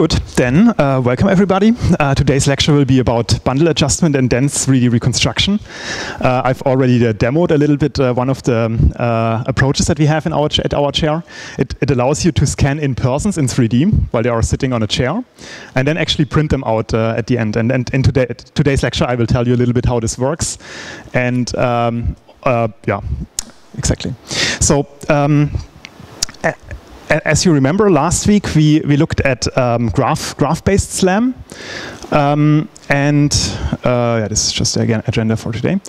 Good, then uh, welcome everybody. Uh, today's lecture will be about bundle adjustment and dense 3D reconstruction. Uh, I've already uh, demoed a little bit uh, one of the um, uh, approaches that we have in our at our chair. It, it, allows you to scan in persons in 3D while they are sitting on a chair and then actually print them out at the end. And, and in today, today's lecture I will tell you a little bit how this works. And um, yeah, exactly. So um, as you remember, last week we, we looked at um, graph graph-based SLAM, um, and uh, yeah, this is just again agenda for today.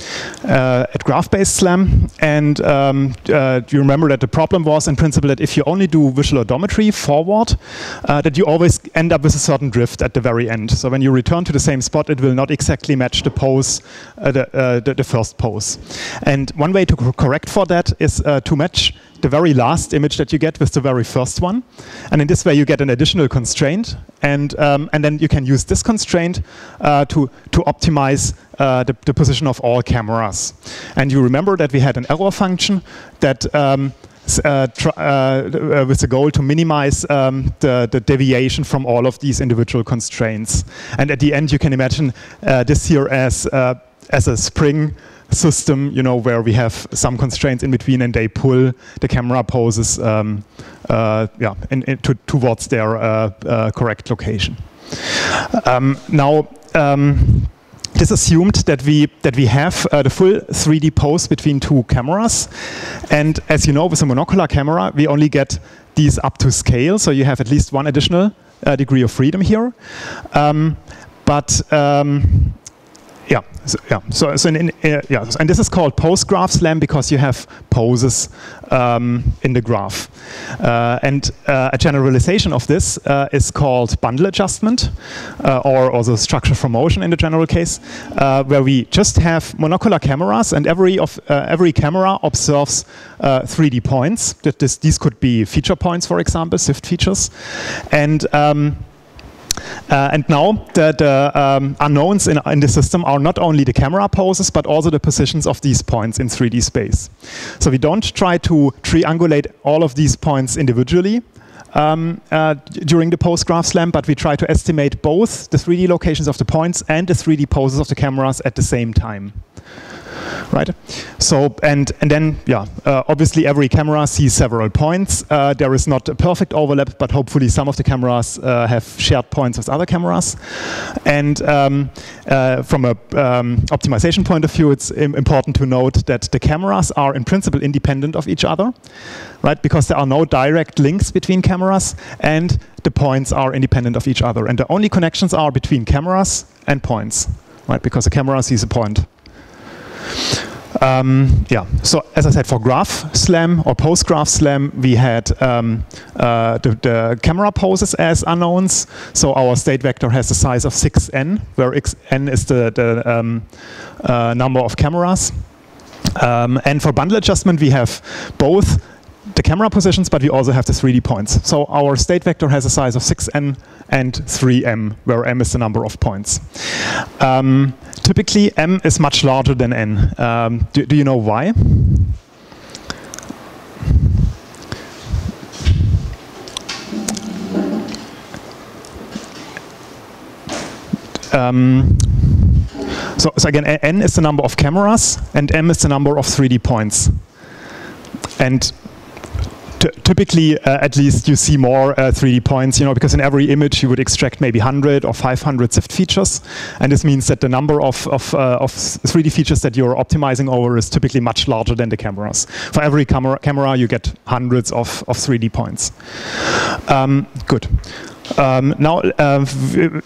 Uh, at graph-based SLAM, and um, uh, you remember that the problem was in principle that if you only do visual odometry forward, uh, that you always end up with a certain drift at the very end. So when you return to the same spot, it will not exactly match the pose, uh, the, uh, the, the, first pose. And one way to correct for that is to match the very last image that you get with the very first one. And in this way, you get an additional constraint. And, um, and then you can use this constraint uh, to, to optimize uh, the, the, position of all cameras. And you remember that we had an error function that um, uh, uh, with the goal to minimize um, the, the, deviation from all of these individual constraints. And at the end, you can imagine uh, this here as, uh, as a spring system, you know, where we have some constraints in between and they pull the camera poses um, uh, yeah, in, in to, towards their uh, uh, correct location. Um, now, um, this assumed that we that we have uh, the full 3D pose between two cameras, and as you know, with a monocular camera, we only get these up to scale, so you have at least one additional uh, degree of freedom here. Um, but um, yeah, so, yeah. So, so in, in, uh, yeah, and this is called pose graph SLAM because you have poses um, in the graph. Uh, and uh, a generalization of this uh, is called bundle adjustment, uh, or also structure from motion in the general case, uh, where we just have monocular cameras, and every of every camera observes 3D points. That this, these could be feature points, for example, SIFT features, and um, uh, and now the, the um, unknowns in, in, the system are not only the camera poses, but also the positions of these points in 3D space. So we don't try to triangulate all of these points individually. Um, uh, during the pose graph SLAM, but we try to estimate both the 3D locations of the points and the 3D poses of the cameras at the same time right? So, and, and then, yeah, uh, obviously every camera sees several points. Uh, there is not a perfect overlap, but hopefully some of the cameras uh, have shared points with other cameras. And um, uh, from a um, optimization point of view, it's important to note that the cameras are in principle independent of each other, right? Because there are no direct links between cameras and the points are independent of each other. And the only connections are between cameras and points, right? Because the camera sees a point. Um, yeah, so as I said, for graph SLAM or pose graph SLAM, we had um, uh, the, the, camera poses as unknowns. So our state vector has a size of 6n, where x, n is the, the um, uh, number of cameras. Um, and for bundle adjustment, we have both the camera positions, but we also have the 3D points. So our state vector has a size of 6n and 3m, where m is the number of points. Um, typically, m is much larger than n. Um, do, do you know why? Um, so, so, again, n is the number of cameras, and m is the number of 3D points. And typically, uh, at least, you see more uh, 3D points, you know, because in every image you would extract maybe 100 or 500 SIFT features, and this means that the number of of, uh, of 3D features that you're optimizing over is typically much larger than the cameras. For every camera, camera you get hundreds of, of 3D points. Um, good. Um, now, uh,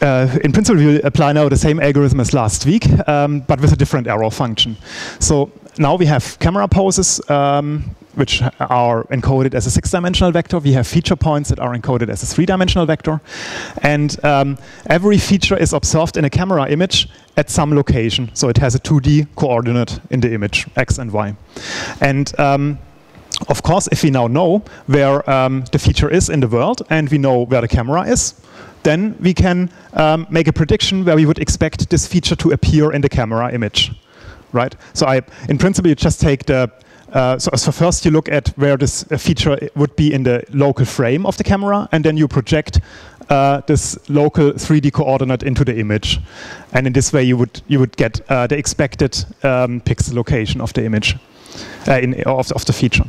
uh, in principle, we apply now the same algorithm as last week, um, but with a different error function. So now we have camera poses um, which are encoded as a six-dimensional vector. We have feature points that are encoded as a three-dimensional vector. And um, every feature is observed in a camera image at some location. So it has a 2D coordinate in the image, x and y. And um, of course, if we now know where um, the feature is in the world and we know where the camera is, then we can um, make a prediction where we would expect this feature to appear in the camera image right? So I, in principle, you just take the uh, so, so first you look at where this feature would be in the local frame of the camera, and then you project uh, this local 3D coordinate into the image. And in this way, you would you would get uh, the expected um, pixel location of the image. Uh, in, of, of, the feature.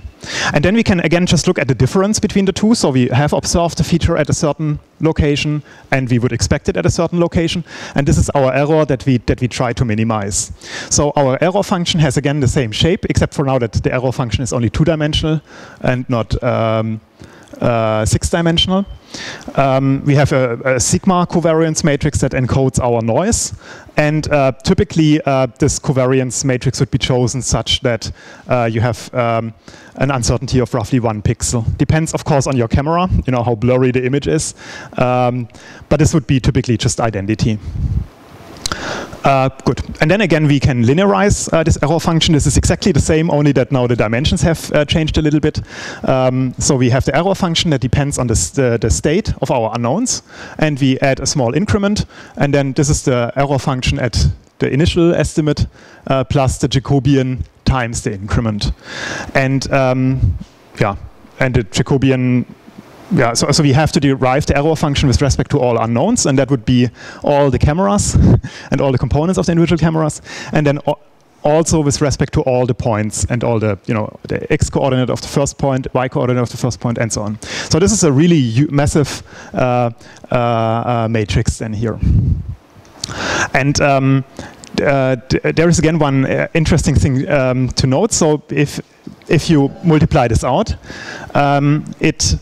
And then we can again just look at the difference between the two. So we have observed the feature at a certain location and we would expect it at a certain location. And this is our error that we, that we try to minimize. So our error function has again the same shape, except for now that the error function is only two-dimensional and not um, uh, six-dimensional. Um, we have a, a, sigma covariance matrix that encodes our noise. And uh, typically, uh, this covariance matrix would be chosen such that uh, you have um, an uncertainty of roughly one pixel. Depends, of course, on your camera, you know, how blurry the image is. Um, but this would be typically just identity. Uh, good. And then again, we can linearize uh, this error function. This is exactly the same, only that now the dimensions have uh, changed a little bit. Um, so we have the error function that depends on the, st the, state of our unknowns. And we add a small increment. And then this is the error function at the initial estimate uh, plus the Jacobian times the increment. And um, yeah, and the Jacobian yeah, so, so we have to derive the error function with respect to all unknowns, and that would be all the cameras and all the components of the individual cameras, and then also with respect to all the points and all the, you know, the x coordinate of the first point, y coordinate of the first point, and so on. So this is a really massive uh, uh, uh, matrix then here. And um, uh, there is again one uh, interesting thing um, to note. So if if you multiply this out, um, it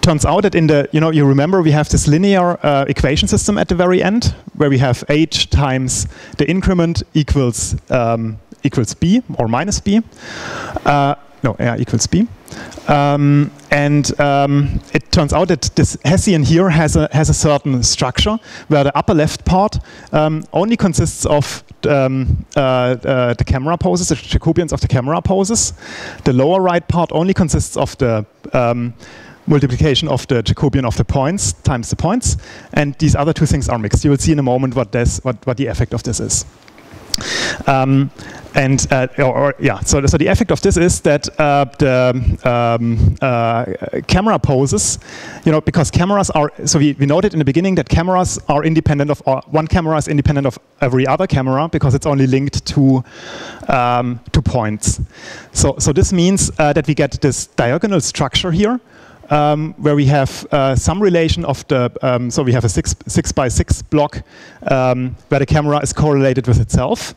turns out that in the, you know, you remember we have this linear uh, equation system at the very end, where we have h times the increment equals um, equals b or minus b. Uh, no, yeah, equals b. Um, and um, it turns out that this Hessian here has a, has a certain structure where the upper left part um, only consists of um, uh, uh, the camera poses, the Jacobians of the camera poses. The lower right part only consists of the um, multiplication of the Jacobian of the points times the points, and these other two things are mixed. You will see in a moment what, this, what, what the effect of this is. Um, and uh, or, or, yeah, so, so the effect of this is that uh, the um, uh, camera poses, you know, because cameras are, so we, we noted in the beginning that cameras are independent of, one camera is independent of every other camera because it's only linked to, um, to points. So, so this means uh, that we get this diagonal structure here, um, where we have uh, some relation of the, um, so we have a six, six by six block um, where the camera is correlated with itself,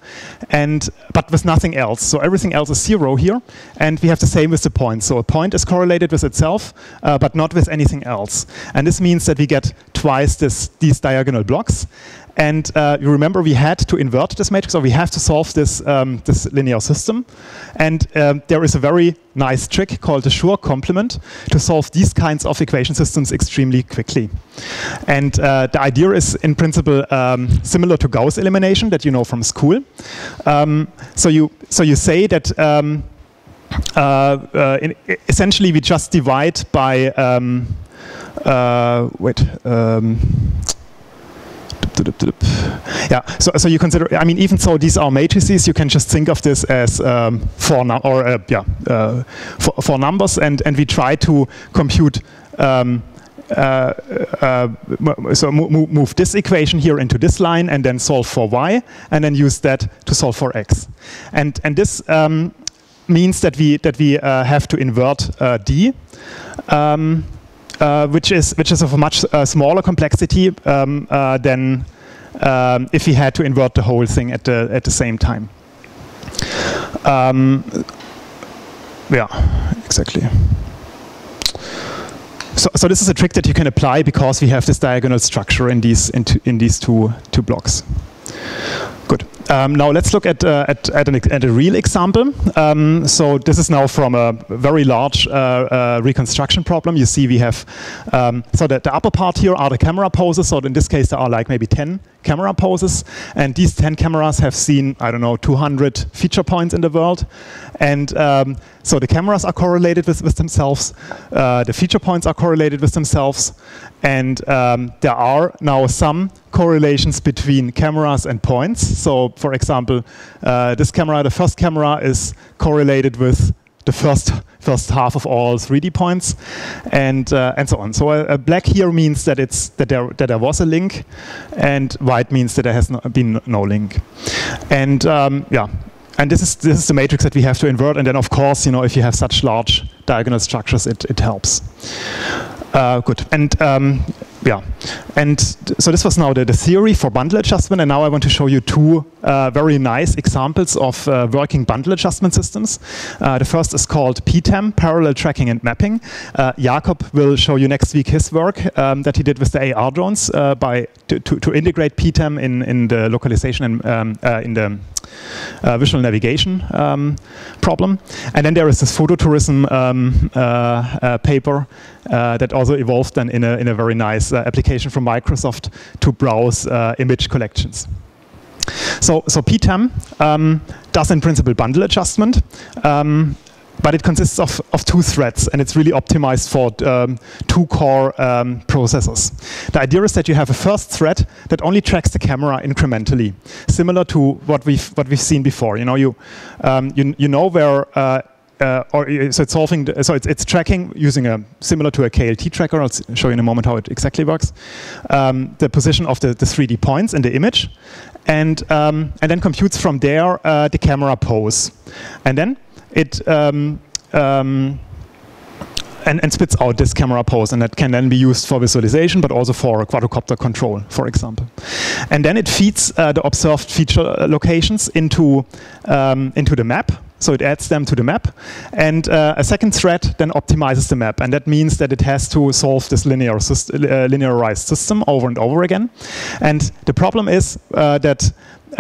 and but with nothing else. So everything else is zero here, and we have the same with the point. So a point is correlated with itself, uh, but not with anything else. And this means that we get twice this, these diagonal blocks. And uh, you remember we had to invert this matrix, or we have to solve this, um, this linear system. And um, there is a very nice trick called the Schur complement to solve these kinds of equation systems extremely quickly. And uh, the idea is, in principle, um, similar to Gauss elimination that you know from school. Um, so you so you say that. Um, uh, uh, in, essentially, we just divide by um, uh, wait yeah, so, so you consider, I mean, even though these are matrices, you can just think of this as um, four, or uh, yeah, uh, four, four, numbers, and, and we try to compute um, uh, uh, so mo move this equation here into this line and then solve for y and then use that to solve for x. And, and this um, means that we, that we uh, have to invert uh, d. Um, uh, which is which is of a much uh, smaller complexity um, uh, than um, if we had to invert the whole thing at the at the same time. Um, yeah, exactly. So, so this is a trick that you can apply because we have this diagonal structure in these in, in these two two blocks. Good. Um, now let's look at, uh, at, at, an, at, a real example. Um, so this is now from a very large uh, uh, reconstruction problem. You see we have, um, so that the upper part here are the camera poses. So in this case there are like maybe 10 camera poses. And these 10 cameras have seen, I don't know, 200 feature points in the world. And um, so the cameras are correlated with, with themselves. Uh, the feature points are correlated with themselves. And um, there are now some correlations between cameras and points. So for example, uh, this camera, the first camera is correlated with the first first half of all 3D points, and uh, and so on. So a, a, black here means that it's that there that there was a link, and white means that there has been no link. And um, yeah, and this is this is the matrix that we have to invert. And then of course, you know, if you have such large diagonal structures, it it helps. Uh, good. And um, yeah, and so this was now the, the, theory for bundle adjustment, and now I want to show you two uh, very nice examples of uh, working bundle adjustment systems. Uh, the first is called PTAM, Parallel Tracking and Mapping. Uh, Jakob will show you next week his work um, that he did with the AR drones uh, by to, to, to, integrate PTAM in, in the localization and um, uh, in the visual navigation um, problem. And then there is this phototourism um, paper that also evolved then in a, in a very nice application from Microsoft to browse image collections. So, so PTAM um, does in principle bundle adjustment. Um, but it consists of, of two threads and it's really optimized for um, two core um, processors. The idea is that you have a first thread that only tracks the camera incrementally, similar to what we've what we've seen before. You know, you um, you, you know where uh, uh, or so it's solving, the, so it's, it's, tracking using a similar to a KLT tracker. I'll show you in a moment how it exactly works. Um, the position of the, the 3D points in the image, and um, and then computes from there uh, the camera pose, and then it um, um, and, and, spits out this camera pose, and that can then be used for visualization, but also for quadrocopter control, for example. And then it feeds uh, the observed feature locations into um, into the map. So it adds them to the map, and uh, a second thread then optimizes the map, and that means that it has to solve this linear syst uh, linearized system over and over again. And the problem is uh, that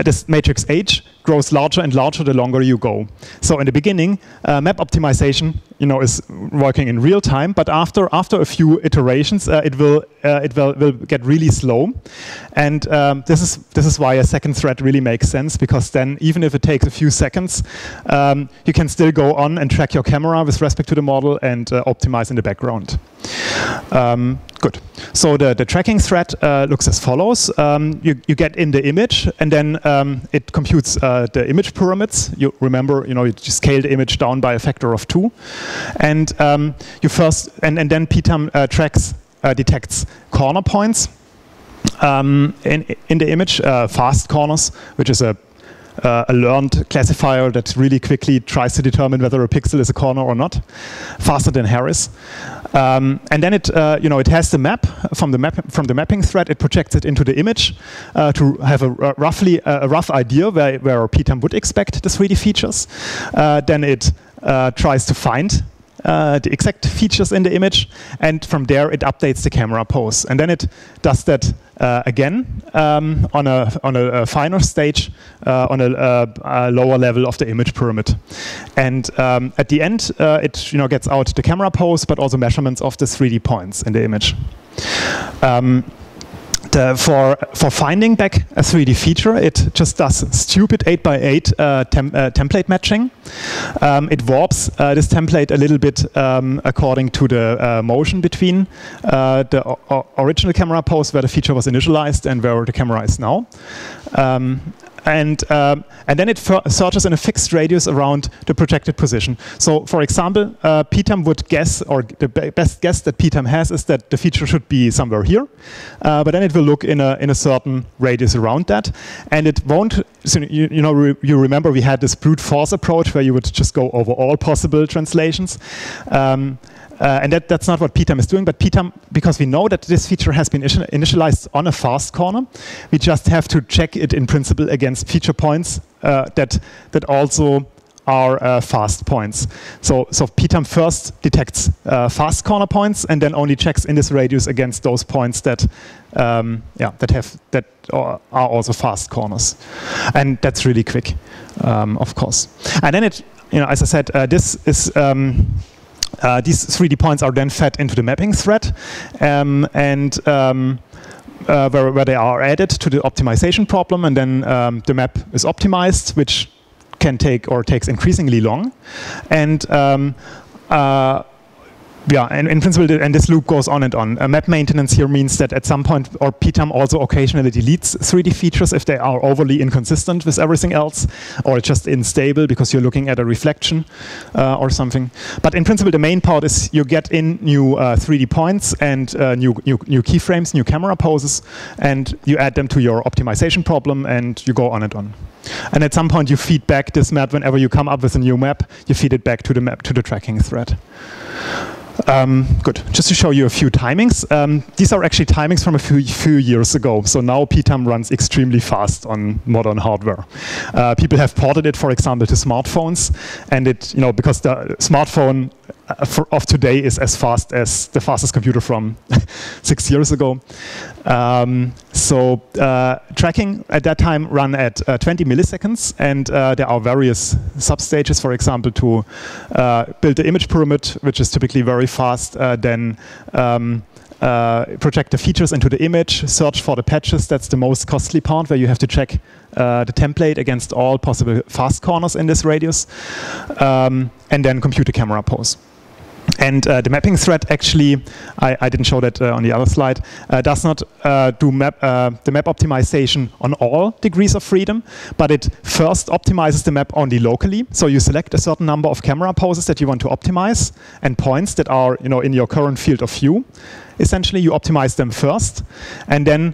this matrix H grows larger and larger the longer you go. So in the beginning, uh, map optimization, you know, is working in real time, but after after a few iterations, uh, it will uh, it will, will get really slow, and um, this is this is why a second thread really makes sense because then even if it takes a few seconds, um, you can still go on and track your camera with respect to the model and uh, optimize in the background. Um, good. So the, the tracking thread uh, looks as follows. Um, you, you get in the image, and then um, it computes uh, the image pyramids. You remember, you know, you scale the image down by a factor of two, and um, you first, and, and then PTAM uh, tracks uh, detects corner points um, in in the image, uh, fast corners, which is a uh, a learned classifier that really quickly tries to determine whether a pixel is a corner or not, faster than Harris. Um, and then it, uh, you know, it has the map from the map from the mapping thread. It projects it into the image uh, to have a, roughly a rough idea where where PTAM would expect the 3D features. Uh, then it uh, tries to find uh, the exact features in the image, and from there it updates the camera pose. And then it does that uh, again um, on, a, on a, a finer stage uh, on a, a, lower level of the image pyramid. And um, at the end, uh, it you know, gets out the camera pose, but also measurements of the 3D points in the image. Um, the, for, for finding back a 3D feature, it just does stupid 8x8 uh, tem uh, template matching. Um, it warps uh, this template a little bit um, according to the uh, motion between uh, the original camera pose where the feature was initialized and where the camera is now. Um, and um, and then it searches in a fixed radius around the projected position. So, for example, uh, PTAM would guess, or the best guess that PTAM has is that the feature should be somewhere here, uh, but then it will look in a in a certain radius around that, and it won't. So you, you know, re you remember we had this brute force approach where you would just go over all possible translations. Um, uh, and that, that's not what PTAM is doing, but PTAM, because we know that this feature has been initialized on a fast corner, we just have to check it in principle against feature points uh, that, that also are uh, fast points. So, so PTAM first detects uh, fast corner points and then only checks in this radius against those points that, um, yeah, that have that are also fast corners, and that's really quick, um, of course. And then it, you know, as I said, uh, this is. Um, uh, these 3D points are then fed into the mapping thread, um, and um, uh, where, where, they are added to the optimization problem, and then um, the map is optimized, which can take or takes increasingly long. And um, uh, yeah, and in principle, and this loop goes on and on. Uh, map maintenance here means that at some point, or PTAM also occasionally deletes 3D features if they are overly inconsistent with everything else, or just unstable because you're looking at a reflection uh, or something. But in principle, the main part is you get in new uh, 3D points and uh, new, new, new keyframes, new camera poses, and you add them to your optimization problem, and you go on and on. And at some point, you feed back this map whenever you come up with a new map. You feed it back to the map to the tracking thread. Um, good. Just to show you a few timings. Um, these are actually timings from a few, few, years ago. So now PTAM runs extremely fast on modern hardware. Uh, people have ported it, for example, to smartphones, and it, you know, because the smartphone of today is as fast as the fastest computer from six years ago. Um, so uh, tracking at that time ran at uh, 20 milliseconds, and uh, there are various substages, for example, to uh, build the image pyramid, which is typically very fast, uh, then um, uh, project the features into the image, search for the patches. That's the most costly part where you have to check uh, the template against all possible fast corners in this radius, um, and then compute the camera pose. And uh, the mapping thread actually, I, I didn't show that uh, on the other slide, uh, does not uh, do map, uh, the map optimization on all degrees of freedom, but it first optimizes the map only locally. So you select a certain number of camera poses that you want to optimize and points that are you know, in your current field of view. Essentially, you optimize them first, and then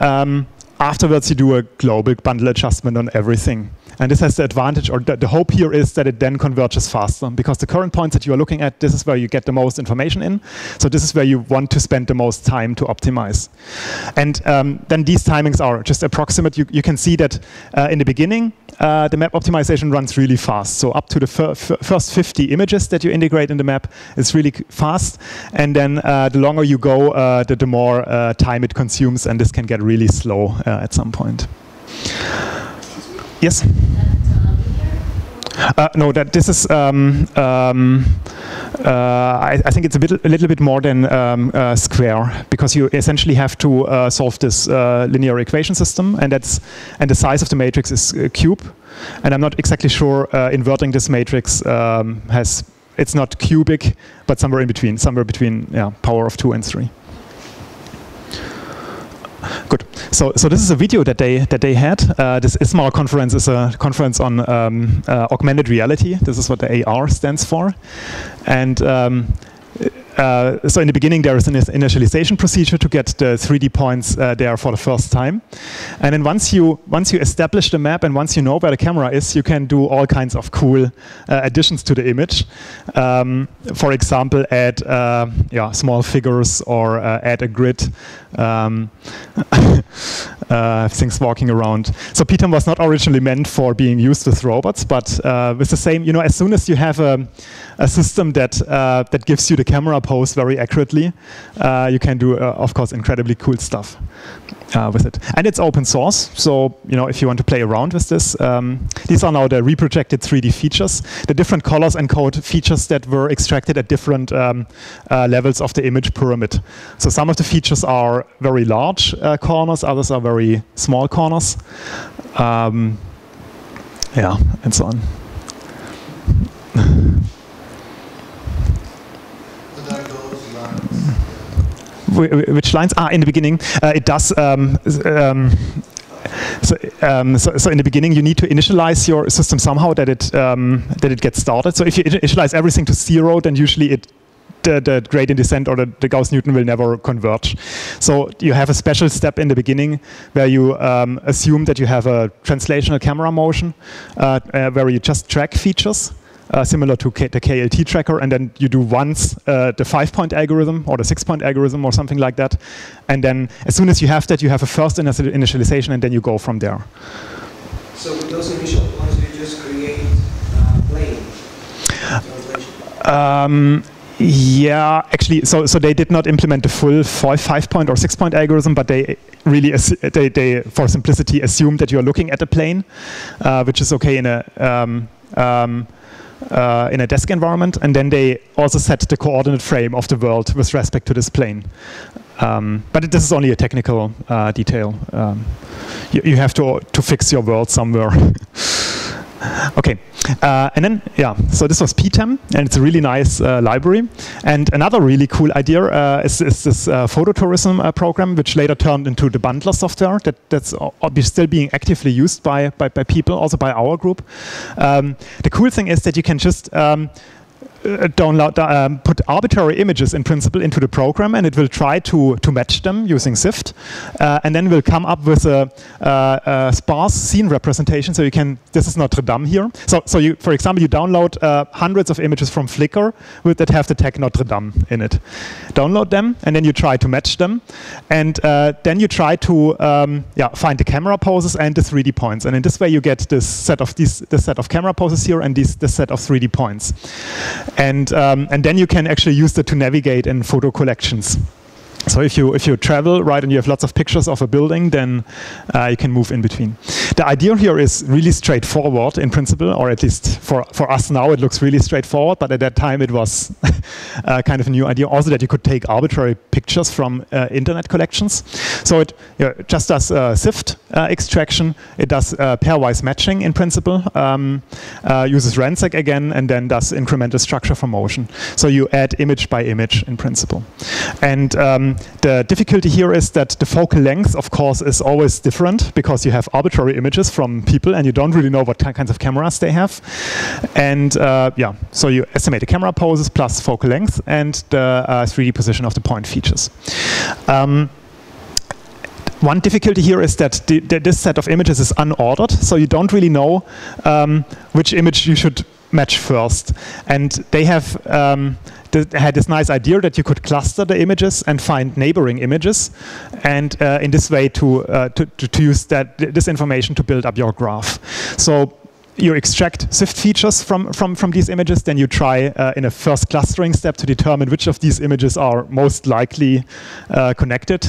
um, afterwards you do a global bundle adjustment on everything. And this has the advantage, or the, the, hope here is that it then converges faster because the current points that you are looking at, this is where you get the most information in. So this is where you want to spend the most time to optimize. And um, then these timings are just approximate. You, you can see that uh, in the beginning, uh, the map optimization runs really fast. So up to the fir first 50 images that you integrate in the map is really fast. And then uh, the longer you go, uh, the, the, more uh, time it consumes, and this can get really slow uh, at some point. Yes. Uh, no, that this is. Um, um, uh, I, I, think it's a, bit, a little bit more than um, uh, square because you essentially have to uh, solve this uh, linear equation system, and that's and the size of the matrix is a cube, and I'm not exactly sure uh, inverting this matrix um, has. It's not cubic, but somewhere in between, somewhere between yeah, power of two and three. Good. So, so this is a video that they that they had. Uh, this ISMAR conference is a conference on um, uh, augmented reality. This is what the AR stands for, and um, uh, so in the beginning, there is an initialization procedure to get the 3D points uh, there for the first time. And then once you, once you establish the map and once you know where the camera is, you can do all kinds of cool uh, additions to the image. Um, for example, add uh, yeah, small figures or uh, add a grid, um, things walking around. So PTAM was not originally meant for being used with robots, but with the same, you know, as soon as you have a, a system that, that gives you the camera pose very accurately, uh, you can do, uh, of course, incredibly cool stuff uh, with it. And it's open source, so you know if you want to play around with this, um, these are now the reprojected 3D features, the different colors encode features that were extracted at different um, uh, levels of the image pyramid. So some of the features are very large uh, corners, others are very small corners. Um, yeah, and so on. which lines? Ah, in the beginning, uh, it does. Um, um, so, um, so, so, in the beginning, you need to initialize your system somehow that it um, that it gets started. So if you initialize everything to zero, then usually it the, the, gradient descent or the, the Gauss-Newton will never converge. So you have a special step in the beginning where you um, assume that you have a translational camera motion uh, uh, where you just track features uh, similar to K the KLT tracker, and then you do once uh, the five-point algorithm or the six-point algorithm or something like that, and then as soon as you have that, you have a first initialization, and then you go from there. So with those initial points, you just create uh, plane. Um, yeah, actually, so so they did not implement the full five, point or six point algorithm, but they really they, they for simplicity assume that you are looking at a plane, uh, which is okay in a um, um, uh, in a desk environment, and then they also set the coordinate frame of the world with respect to this plane. Um, but this is only a technical uh, detail. Um, you, you, have to to fix your world somewhere. Okay, uh, and then, yeah, so this was PTAM, and it's a really nice uh, library. And another really cool idea uh, is, is, this uh, phototourism uh, program, which later turned into the bundler software that, that's still being actively used by, by, by, people, also by our group. Um, the cool thing is that you can just um, uh, download, um, put arbitrary images in principle into the program and it will try to, to match them using SIFT uh, and then we'll come up with a, uh, a, sparse scene representation so you can, this is Notre Dame here. So, so you, for example, you download uh, hundreds of images from Flickr with, that have the tag Notre Dame in it. Download them and then you try to match them and uh, then you try to um, yeah, find the camera poses and the 3D points and in this way you get this set of these, this set of camera poses here and this, this set of 3D points. And, um, and then you can actually use that to navigate in photo collections. So if you if you travel right and you have lots of pictures of a building, then uh, you can move in between. The idea here is really straightforward in principle, or at least for for us now it looks really straightforward. But at that time it was uh, kind of a new idea. Also that you could take arbitrary pictures from uh, internet collections. So it you know, just does uh, SIFT uh, extraction. It does uh, pairwise matching in principle. Um, uses RANSAC again, and then does incremental structure from motion. So you add image by image in principle, and um, the difficulty here is that the focal length, of course, is always different because you have arbitrary images from people and you don't really know what kinds of cameras they have. And uh, yeah, so you estimate the camera poses plus focal length and the uh, 3D position of the point features. Um, one difficulty here is that the, this set of images is unordered, so you don't really know um, which image you should match first. And they have um, had this nice idea that you could cluster the images and find neighboring images, and uh, in this way to, uh, to, to use that this information to build up your graph. So you extract SIFT features from, from, from these images, then you try uh, in a first clustering step to determine which of these images are most likely uh, connected.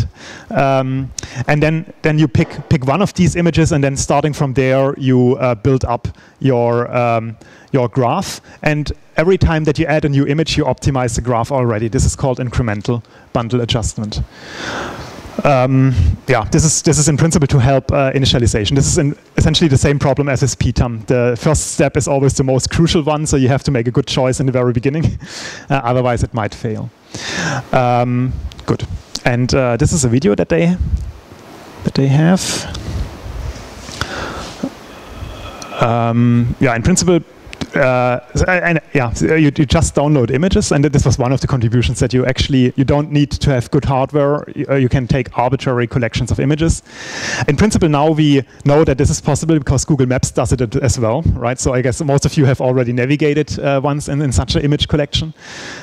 Um, and then, then you pick, pick one of these images and then starting from there you uh, build up your, um, your graph. And every time that you add a new image, you optimize the graph already. This is called incremental bundle adjustment. Um, yeah, this is this is in principle to help uh, initialization. This is essentially the same problem as with PTAM. The first step is always the most crucial one, so you have to make a good choice in the very beginning. uh, otherwise, it might fail. Um, good. And uh, this is a video that they that they have. Um, yeah, in principle, uh, and yeah, you, you, just download images, and this was one of the contributions that you actually you don't need to have good hardware. You, uh, you, can take arbitrary collections of images. In principle, now we know that this is possible because Google Maps does it as well, right? So I guess most of you have already navigated uh, once in, in such an image collection.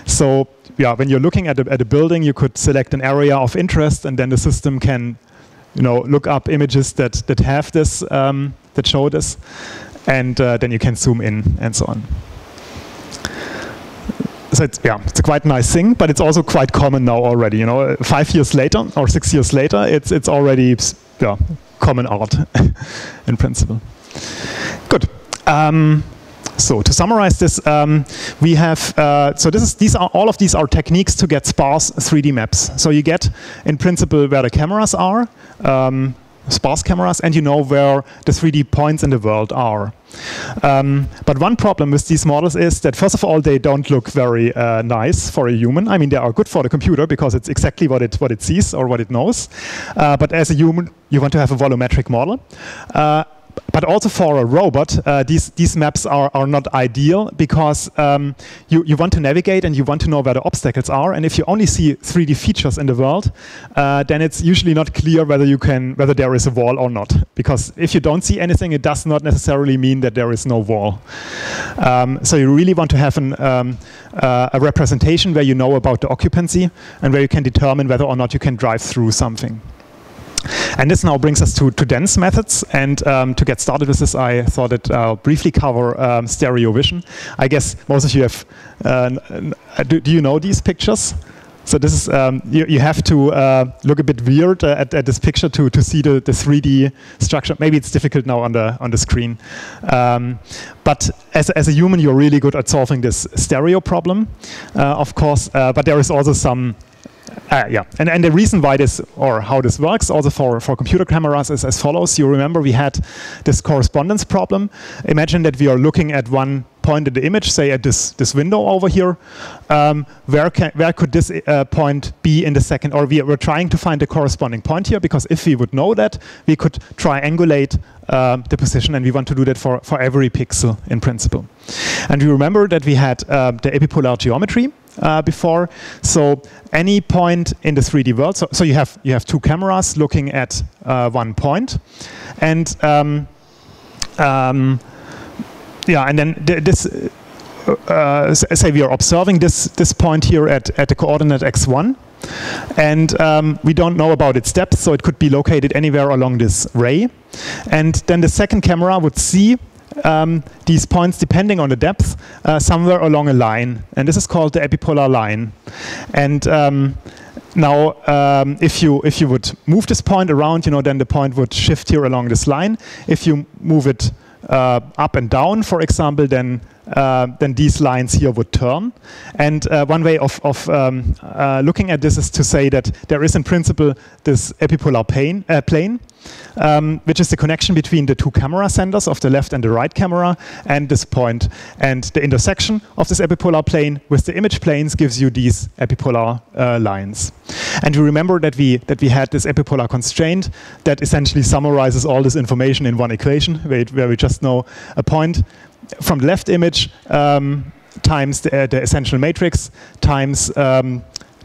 So yeah, when you're looking at a, at a building, you could select an area of interest, and then the system can you know look up images that that have this um, that show this and uh, then you can zoom in and so on. So it's, yeah, it's a quite nice thing, but it's also quite common now already. You know, five years later or six years later, it's it's already yeah, common art in principle. Good. Um, so to summarize this, um, we have uh, so this is these are all of these are techniques to get sparse 3D maps. So you get in principle where the cameras are. Um, sparse cameras and you know where the 3D points in the world are. Um, but one problem with these models is that first of all they don't look very uh, nice for a human. I mean they are good for the computer because it's exactly what it what it sees or what it knows. Uh, but as a human you want to have a volumetric model. Uh, but also for a robot, uh, these these maps are, are not ideal because um, you you want to navigate and you want to know where the obstacles are. And if you only see 3D features in the world, uh, then it's usually not clear whether you can whether there is a wall or not. Because if you don't see anything, it does not necessarily mean that there is no wall. Um, so you really want to have an, um, uh, a representation where you know about the occupancy and where you can determine whether or not you can drive through something. And this now brings us to, to dense methods. And um, to get started with this, I thought that I'll briefly cover um, stereo vision. I guess most of you have, uh, do, do, you know these pictures? So this is, um, you, you, have to uh, look a bit weird uh, at, at, this picture to, to see the, the 3D structure. Maybe it's difficult now on the, on the screen. Um, but as, as a human, you're really good at solving this stereo problem, uh, of course. Uh, but there is also some uh, yeah, and, and the reason why this or how this works also for, for computer cameras is as follows. You remember we had this correspondence problem. Imagine that we are looking at one point in the image, say at this, this window over here. Um, where, can, where could this uh, point be in the second, or we, we're trying to find the corresponding point here, because if we would know that, we could triangulate uh, the position, and we want to do that for, for every pixel in principle. And we remember that we had uh, the epipolar geometry, uh, before. So any point in the 3D world, so, so you have you have two cameras looking at uh, one point, and um, um, yeah, and then th this. Uh, say we are observing this this point here at, at the coordinate x1 and um, we don't know about its depth so it could be located anywhere along this ray and then the second camera would see um, these points, depending on the depth, uh, somewhere along a line. And this is called the epipolar line. And um, now, um, if you if you would move this point around, you know, then the point would shift here along this line. If you move it uh, up and down, for example, then then these lines here would turn. And uh, one way of, of um, uh, looking at this is to say that there is in principle this epipolar plane, uh, plane um, which is the connection between the two camera centers of the left and the right camera and this point. And the intersection of this epipolar plane with the image planes gives you these epipolar uh, lines. And you remember that we, that we had this epipolar constraint that essentially summarizes all this information in one equation where, where we just know a point from the left image um, times the, uh, the, essential matrix times um,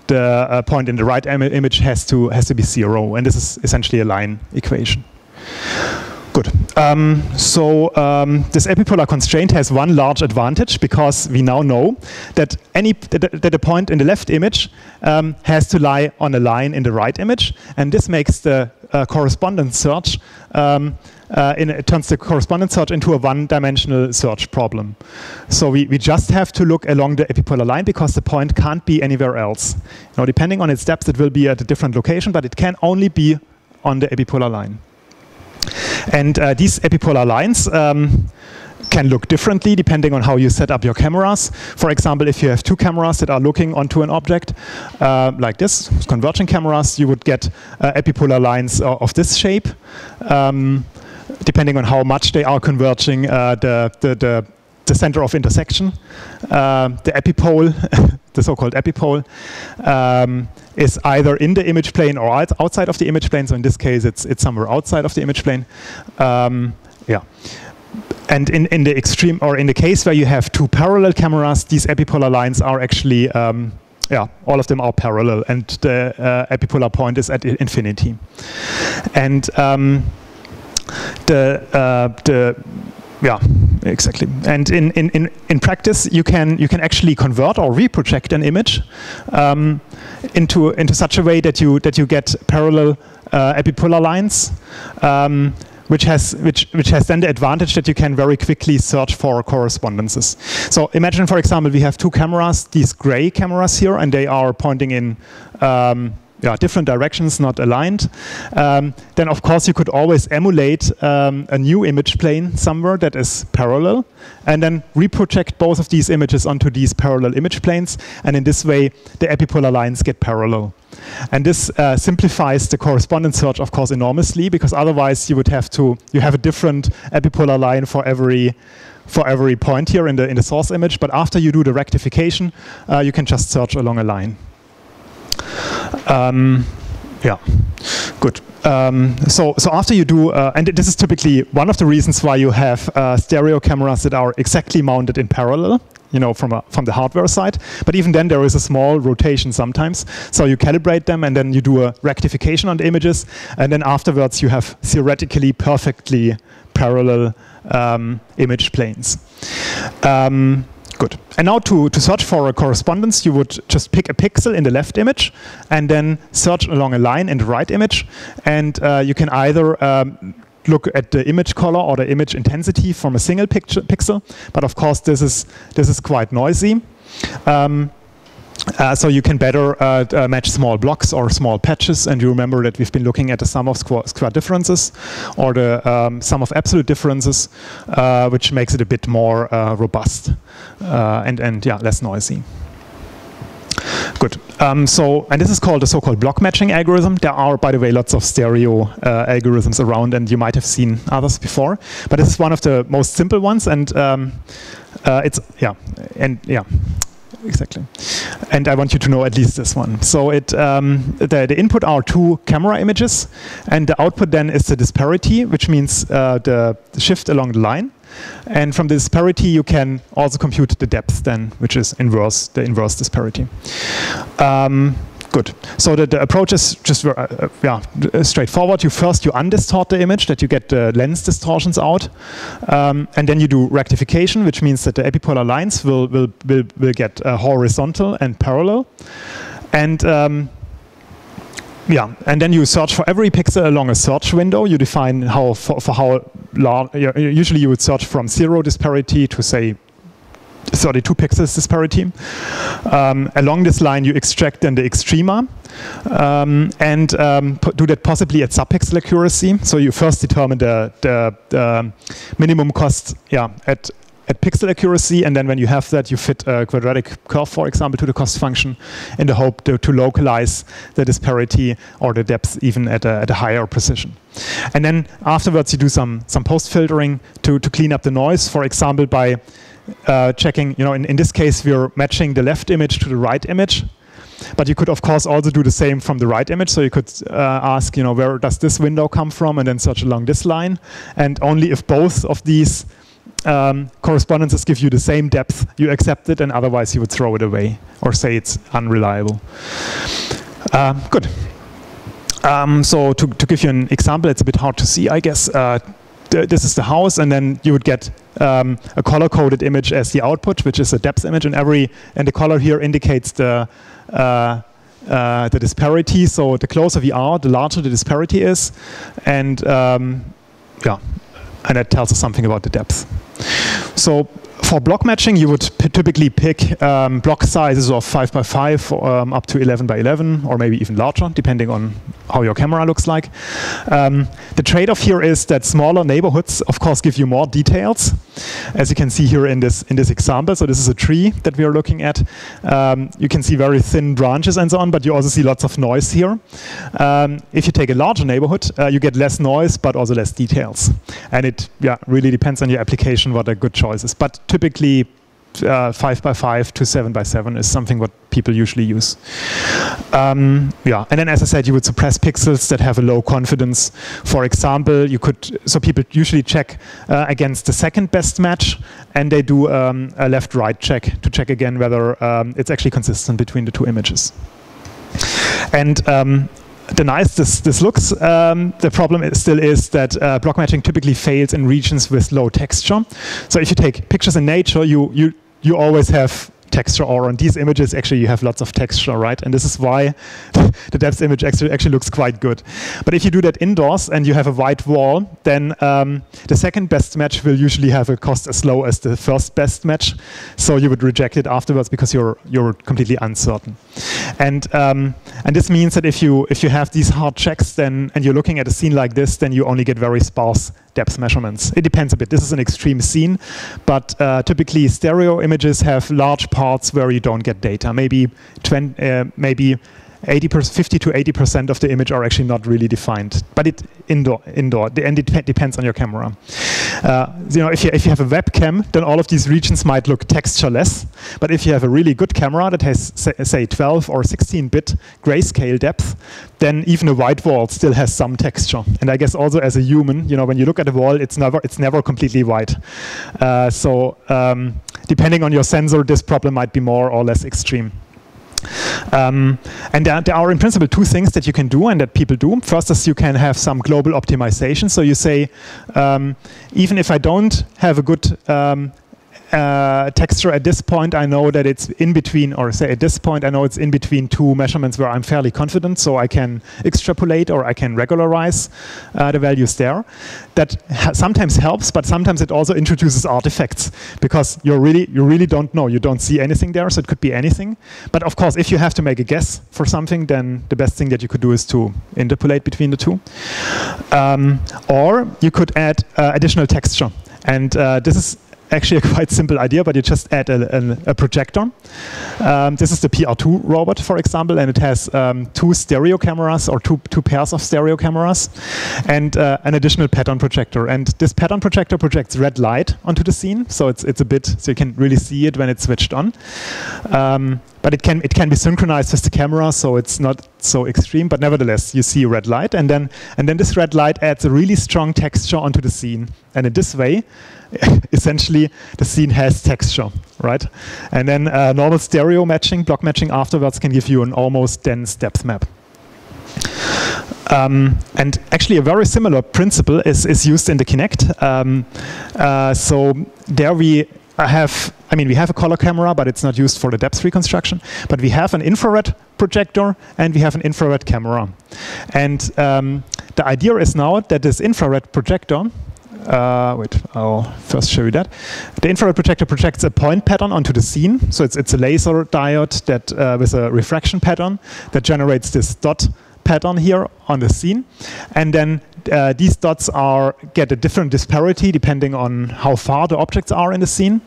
the uh, point in the right Im image has to has to be zero, and this is essentially a line equation. Good. Um, so um, this epipolar constraint has one large advantage because we now know that any that, a point in the left image um, has to lie on a line in the right image, and this makes the uh, correspondence search um, uh, in, it turns the correspondence search into a one-dimensional search problem. So we, we just have to look along the epipolar line because the point can't be anywhere else. Now, depending on its depth, it will be at a different location, but it can only be on the epipolar line. And uh, these epipolar lines um, can look differently depending on how you set up your cameras. For example, if you have two cameras that are looking onto an object uh, like this, converging cameras, you would get uh, epipolar lines of this shape. Um, depending on how much they are converging uh, the, the, the, the, center of intersection. Uh, the epipole, the so-called epipole, um, is either in the image plane or outside of the image plane. So in this case, it's, it's somewhere outside of the image plane. Um, yeah. And in, in the extreme, or in the case where you have two parallel cameras, these epipolar lines are actually um, yeah, all of them are parallel, and the uh, epipolar point is at infinity. And um, the uh, the yeah, exactly. And in, in, in, in practice, you can you can actually convert or reproject an image um, into into such a way that you that you get parallel uh, epipolar lines, um, which has which which has then the advantage that you can very quickly search for correspondences. So imagine, for example, we have two cameras, these gray cameras here, and they are pointing in. Um, yeah, different directions not aligned, um, then of course you could always emulate um, a new image plane somewhere that is parallel and then reproject both of these images onto these parallel image planes and in this way the epipolar lines get parallel. And this uh, simplifies the correspondence search of course enormously because otherwise you would have to, you have a different epipolar line for every for every point here in the, in the source image, but after you do the rectification, uh, you can just search along a line. Um, yeah, good. Um, so, so after you do, uh, and this is typically one of the reasons why you have uh, stereo cameras that are exactly mounted in parallel, you know, from, a, from the hardware side. But even then, there is a small rotation sometimes. So you calibrate them, and then you do a rectification on the images, and then afterwards you have theoretically perfectly parallel um, image planes. Um, Good. And now to, to search for a correspondence, you would just pick a pixel in the left image and then search along a line in the right image. And uh, you can either um, look at the image color or the image intensity from a single picture, pixel. But of course, this is, this is quite noisy. Um, uh, so you can better uh, uh, match small blocks or small patches, and you remember that we've been looking at the sum of square, square differences or the um, sum of absolute differences, uh, which makes it a bit more uh, robust uh, and, and yeah, less noisy. Good. Um, so, and this is called the so-called block matching algorithm. There are, by the way, lots of stereo uh, algorithms around, and you might have seen others before. But this is one of the most simple ones, and um, uh, it's yeah, and yeah, exactly. And I want you to know at least this one. So it um, the, the input are two camera images, and the output then is the disparity, which means uh, the shift along the line. And from the disparity, you can also compute the depth then, which is inverse, the inverse disparity. Um, good. So the, the, approach is just uh, uh yeah, straightforward. You first you undistort the image, that you get the lens distortions out, um, and then you do rectification, which means that the epipolar lines will will will, will get uh, horizontal and parallel, and um, yeah, and then you search for every pixel along a search window. You define how for, for how large. Usually, you would search from zero disparity to say 32 pixels disparity. Um, along this line, you extract then the extrema um, and um, do that possibly at subpixel accuracy. So you first determine the, the, minimum cost yeah, at at pixel accuracy, and then when you have that, you fit a quadratic curve, for example, to the cost function in the hope to, to localize the disparity or the depth even at a, at a, higher precision. And then afterwards, you do some, some post-filtering to, to clean up the noise, for example, by uh, checking, you know, in, in this case, we're matching the left image to the right image. But you could, of course, also do the same from the right image. So you could uh, ask, you know, where does this window come from, and then search along this line. And only if both of these um, correspondences give you the same depth, you accept it, and otherwise you would throw it away or say it's unreliable. Uh, good. Um, so to, to, give you an example, it's a bit hard to see, I guess. Uh, th this is the house, and then you would get um, a color-coded image as the output, which is a depth image, and every and the color here indicates the uh, uh, the disparity. So the closer we are, the larger the disparity is, and um, yeah, and that tells us something about the depth. So for block matching, you would typically pick um, block sizes of 5 by 5 um, up to 11 by 11, or maybe even larger, depending on how your camera looks like. Um, the trade-off here is that smaller neighborhoods, of course, give you more details, as you can see here in this in this example. So this is a tree that we are looking at. Um, you can see very thin branches and so on, but you also see lots of noise here. Um, if you take a larger neighborhood, uh, you get less noise, but also less details. And it yeah really depends on your application what a good choice is. But typically uh, 5 by 5 to 7 by 7 is something what people usually use. Um, yeah, and then as I said, you would suppress pixels that have a low confidence. For example, you could, so people usually check uh, against the second best match and they do um, a left-right check to check again whether um, it's actually consistent between the two images. And um, the nice this, this looks, um, the problem is still is that uh, block matching typically fails in regions with low texture. So if you take pictures in nature, you, you, you always have texture or on these images actually you have lots of texture right? And this is why the depth image actually, actually looks quite good. But if you do that indoors and you have a white wall then um, the second best match will usually have a cost as low as the first best match. So you would reject it afterwards because you're you're completely uncertain and um, and this means that if you if you have these hard checks then and you're looking at a scene like this then you only get very sparse depth measurements. It depends a bit. This is an extreme scene, but uh, typically stereo images have large parts where you don't get data. Maybe 20, uh, maybe 80 50 to 80 percent of the image are actually not really defined, but it indoor, indoor, and it depends on your camera. Uh, you know, if you if you have a webcam, then all of these regions might look textureless. But if you have a really good camera that has say, say 12 or 16-bit grayscale depth, then even a white wall still has some texture. And I guess also as a human, you know, when you look at a wall, it's never it's never completely white. Uh, so um, depending on your sensor, this problem might be more or less extreme. Um, and there, there, are in principle two things that you can do and that people do. First is you can have some global optimization. So you say, um, even if I don't have a good um, uh, texture at this point, I know that it's in between, or say at this point, I know it's in between two measurements where I'm fairly confident, so I can extrapolate or I can regularize uh, the values there. That sometimes helps, but sometimes it also introduces artifacts because you really you really don't know. You don't see anything there, so it could be anything. But of course, if you have to make a guess for something, then the best thing that you could do is to interpolate between the two. Um, or you could add uh, additional texture. And uh, this is actually a quite simple idea, but you just add a, a, projector. Um, this is the PR2 robot, for example, and it has um, two stereo cameras or two, two pairs of stereo cameras and uh, an additional pattern projector. And this pattern projector projects red light onto the scene, so it's, it's a bit, so you can really see it when it's switched on. Um, but it can it can be synchronized with the camera, so it's not so extreme. But nevertheless, you see a red light, and then and then this red light adds a really strong texture onto the scene. And in this way, essentially, the scene has texture, right? And then uh, normal stereo matching, block matching afterwards can give you an almost dense depth map. Um, and actually, a very similar principle is, is used in the Kinect. Um, uh, so there we have, I mean, we have a color camera, but it's not used for the depth reconstruction. But we have an infrared projector and we have an infrared camera. And um, the idea is now that this infrared projector uh, wait, I'll first show you that. The infrared projector projects a point pattern onto the scene. So it's, it's a laser diode that uh, with a refraction pattern that generates this dot pattern here on the scene. And then uh, these dots are get a different disparity depending on how far the objects are in the scene.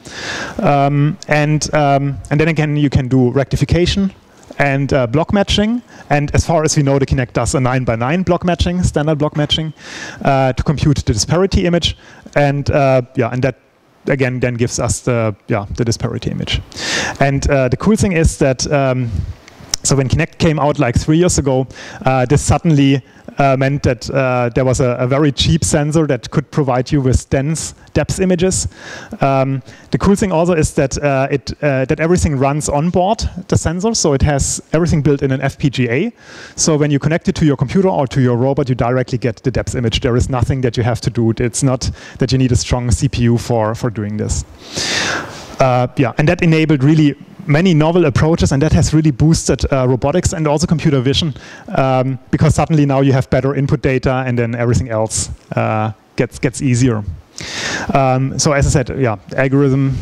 Um, and, um, and then again, you can do rectification and uh, block matching. And as far as we know, the Kinect does a 9 by 9 block matching, standard block matching, uh, to compute the disparity image. And uh, yeah, and that again then gives us the yeah the disparity image. And uh, the cool thing is that um, so when Kinect came out like three years ago, uh, this suddenly uh, meant that uh, there was a, a, very cheap sensor that could provide you with dense depth images. Um, the cool thing also is that uh, it uh, that everything runs on board the sensor, so it has everything built in an FPGA. So when you connect it to your computer or to your robot, you directly get the depth image. There is nothing that you have to do. It's not that you need a strong CPU for for doing this. Uh, yeah, and that enabled really many novel approaches, and that has really boosted uh, robotics and also computer vision um, because suddenly now you have better input data, and then everything else uh, gets gets easier. Um, so as I said, yeah, algorithm.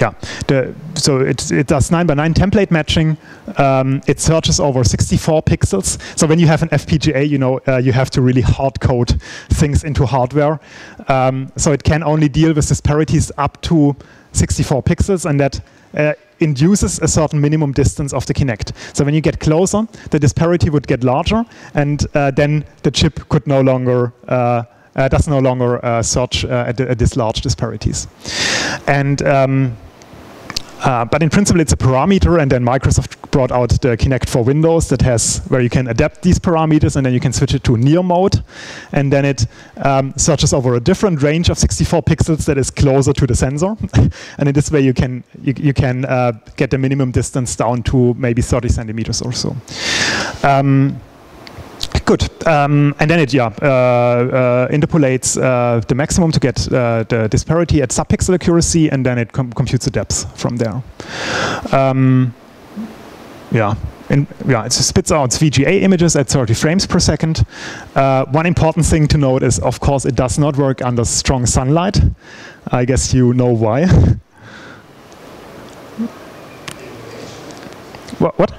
Yeah, the, so it, it does 9 by 9 template matching. Um, it searches over 64 pixels. So when you have an FPGA, you know uh, you have to really hard code things into hardware. Um, so it can only deal with disparities up to 64 pixels, and that uh, induces a certain minimum distance of the Kinect. So when you get closer, the disparity would get larger, and uh, then the chip could no longer uh, uh does no longer uh, search uh, at, at these large disparities. And um, uh, but in principle, it's a parameter, and then Microsoft brought out the Kinect for Windows that has where you can adapt these parameters, and then you can switch it to near mode, and then it um, searches over a different range of 64 pixels that is closer to the sensor, and in this way you can you, you can uh, get the minimum distance down to maybe 30 centimeters or so. Um, Good. Um, and then it yeah uh, uh, interpolates uh, the maximum to get uh, the disparity at subpixel accuracy, and then it com computes the depth from there. Um, yeah. And yeah, it spits out VGA images at 30 frames per second. Uh, one important thing to note is, of course, it does not work under strong sunlight. I guess you know why. what? what?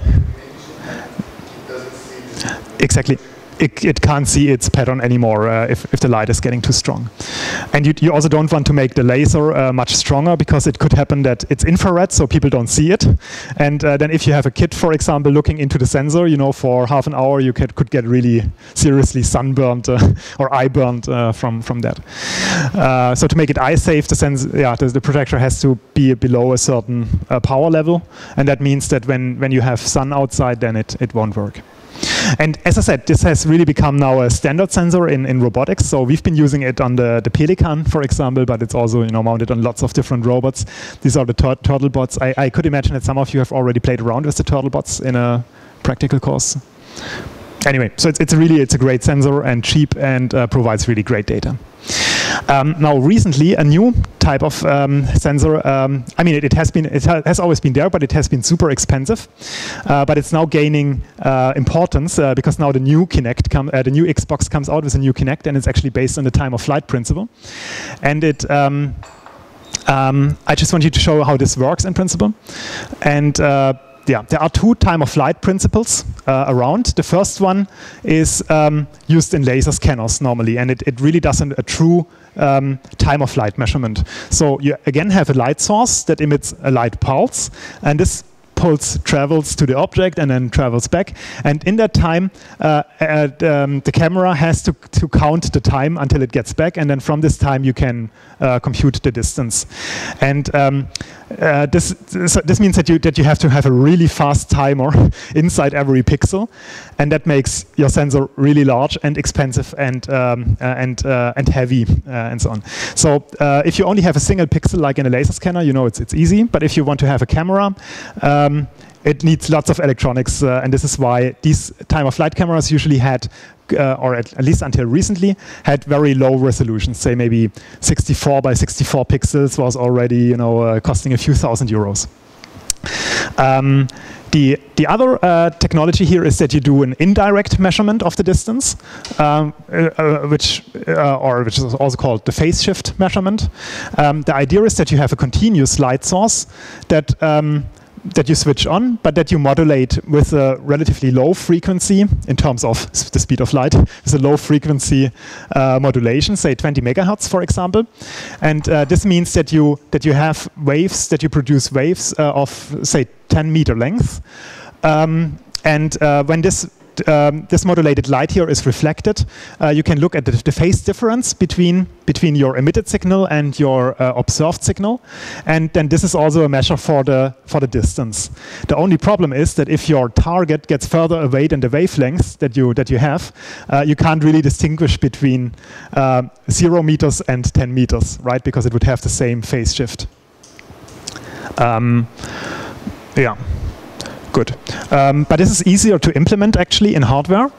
Exactly it, it, can't see its pattern anymore uh, if, if the light is getting too strong. And you, you also don't want to make the laser uh, much stronger because it could happen that it's infrared, so people don't see it. And uh, then if you have a kid, for example, looking into the sensor, you know, for half an hour, you could, could get really seriously sunburned uh, or eye burned uh, from, from that. Uh, so to make it eye safe, the, yeah, the, the, projector has to be below a certain power level. And that means that when, when you have sun outside, then it, it won't work. And as I said, this has really become now a standard sensor in, in robotics. So we've been using it on the, the Pelican, for example, but it's also you know mounted on lots of different robots. These are the tur turtle bots. I, I could imagine that some of you have already played around with the turtle bots in a practical course. Anyway, so it's, it's really it's a great sensor and cheap and uh, provides really great data. Um, now, recently, a new type of um, sensor. Um, I mean, it, it, has been, it ha has always been there, but it has been super expensive. Uh, but it's now gaining uh, importance uh, because now the new Kinect, come, uh, the new Xbox comes out with a new Kinect, and it's actually based on the time of flight principle. And it. Um, um, I just want you to show how this works in principle. And uh, yeah, there are two time of flight principles uh, around. The first one is um, used in laser scanners normally, and it, it really does an, a true um, time of flight measurement. So you again have a light source that emits a light pulse, and this pulse travels to the object and then travels back. And in that time, uh, uh, um, the camera has to, to count the time until it gets back. And then from this time, you can uh, compute the distance. And um, uh, this, this, this means that you that you have to have a really fast timer inside every pixel, and that makes your sensor really large and expensive and um, uh, and uh, and heavy uh, and so on. So if you only have a single pixel like in a laser scanner, you know it's it's easy. But if you want to have a camera, um, it needs lots of electronics, uh, and this is why these time of flight cameras usually had, uh, or at, at, least until recently, had very low resolutions. Say maybe 64 by 64 pixels was already, you know, uh, costing a few thousand euros. Um, the, the other uh, technology here is that you do an indirect measurement of the distance, um, uh, uh, which, uh, or which is also called the phase shift measurement. Um, the idea is that you have a continuous light source that um, that you switch on, but that you modulate with a relatively low frequency in terms of the speed of light, with a low frequency uh, modulation, say 20 megahertz, for example. And uh, this means that you that you have waves, that you produce waves uh, of say 10 meter length. Um, and uh, when this um, this modulated light here is reflected, uh, you can look at the, the, phase difference between, between your emitted signal and your uh, observed signal. And then this is also a measure for the, for the distance. The only problem is that if your target gets further away than the wavelength that you, that you have, uh, you can't really distinguish between uh, zero meters and 10 meters, right? Because it would have the same phase shift. Um, yeah. Good. Um, but this is easier to implement actually in hardware.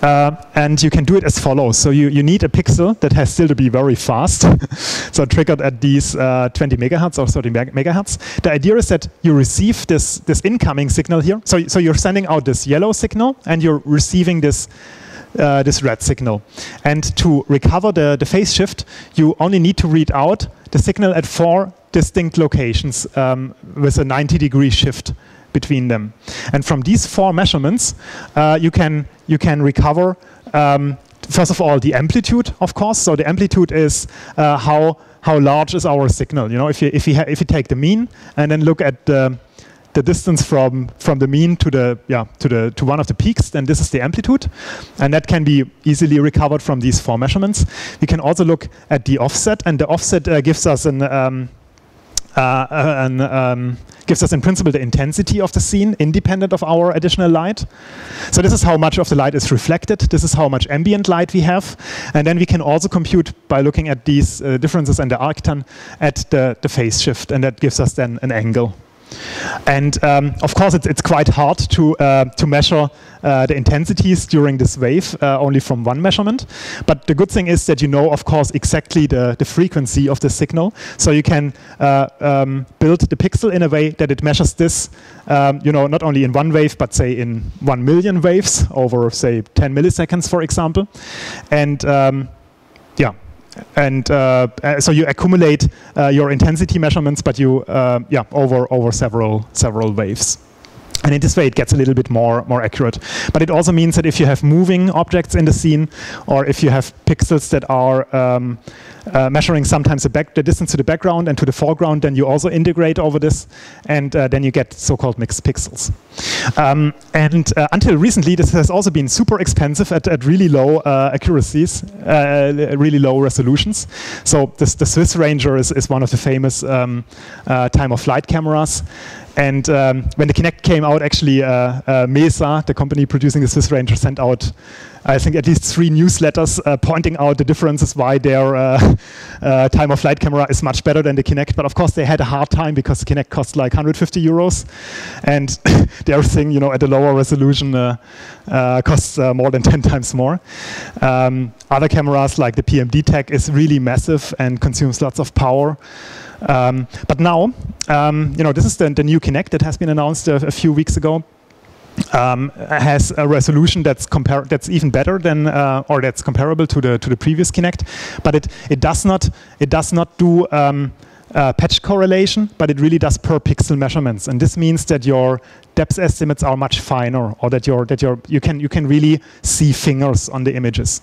Uh, and you can do it as follows. So you, you need a pixel that has still to be very fast. so triggered at these uh, 20 megahertz or 30 megahertz. The idea is that you receive this, this incoming signal here. So, so you're sending out this yellow signal and you're receiving this uh, this red signal. And to recover the, the phase shift, you only need to read out the signal at four distinct locations um, with a 90 degree shift between them. And from these four measurements, uh, you can you can recover um, first of all the amplitude, of course. So the amplitude is uh, how how large is our signal. You know, if you if you if you take the mean and then look at the the distance from from the mean to the yeah to the to one of the peaks, then this is the amplitude, and that can be easily recovered from these four measurements. We can also look at the offset, and the offset uh, gives us an um, uh, and um, gives us in principle the intensity of the scene independent of our additional light. So this is how much of the light is reflected. This is how much ambient light we have. And then we can also compute by looking at these uh, differences in the arctan at the, the phase shift. And that gives us then an angle. And um, of course, it's, it's, quite hard to, uh, to measure uh, the intensities during this wave uh, only from one measurement. But the good thing is that you know, of course, exactly the, the frequency of the signal. So you can uh, um, build the pixel in a way that it measures this, um, you know, not only in one wave, but say in one million waves over, say, 10 milliseconds, for example. And um, yeah, and uh, uh, so you accumulate uh, your intensity measurements, but you uh, yeah over over several several waves. And in this way, it gets a little bit more, more accurate. But it also means that if you have moving objects in the scene, or if you have pixels that are um, uh, measuring sometimes the, back, the, distance to the background and to the foreground, then you also integrate over this, and uh, then you get so-called mixed pixels. Um, and uh, until recently, this has also been super expensive at, at really low uh, accuracies, uh, really low resolutions. So this, the Swiss Ranger is, is one of the famous um, uh, time-of-flight cameras. And um, when the Kinect came out, actually, uh, uh, Mesa, the company producing the Swiss Ranger, sent out, I think, at least three newsletters uh, pointing out the differences why their uh, time of flight camera is much better than the Kinect. But of course, they had a hard time because the Kinect cost like 150 euros, and the everything, you know, at a lower resolution costs more than 10 times more. Um, other cameras like the PMD Tech is really massive and consumes lots of power. Um, but now, um, you know, this is the, the, new Kinect that has been announced a, a few weeks ago. Um, has a resolution that's compar that's even better than uh, or that's comparable to the to the previous Kinect, but it it does not it does not do um, uh, patch correlation, but it really does per pixel measurements. And this means that your depth estimates are much finer, or that your that your you can you can really see fingers on the images.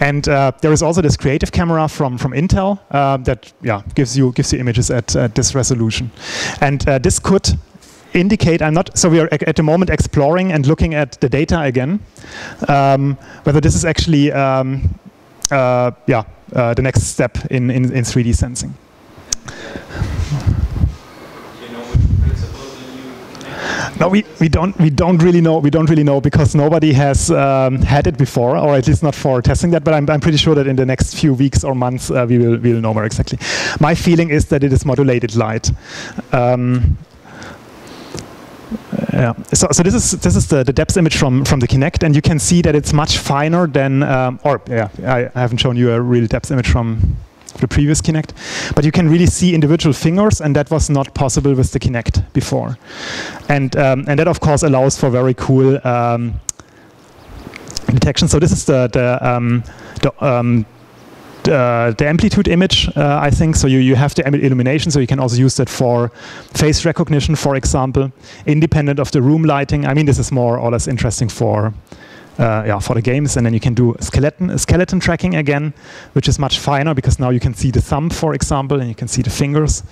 And uh, there is also this creative camera from from Intel uh, that yeah gives you gives you images at, this resolution. And uh, this could indicate I'm not so we are at the moment exploring and looking at the data again um, whether this is actually um, uh, yeah uh, the next step in, in, in 3D sensing. No, we, we don't we don't really know we don't really know because nobody has um, had it before, or at least not for testing that. But I'm, I'm pretty sure that in the next few weeks or months uh, we will we will know more exactly. My feeling is that it is modulated light. Um, yeah. So, so this is this is the, the depth image from from the Kinect, and you can see that it's much finer than, um, or yeah, I, I haven't shown you a real depth image from the previous Kinect, but you can really see individual fingers, and that was not possible with the Kinect before, and um, and that of course allows for very cool um, detection. So this is the the, um, the um, uh, the amplitude image, uh, I think. So you, you have the illumination, so you can also use that for face recognition, for example, independent of the room lighting. I mean, this is more or less interesting for uh, yeah, for the games. And then you can do skeleton, skeleton tracking again, which is much finer because now you can see the thumb, for example, and you can see the fingers.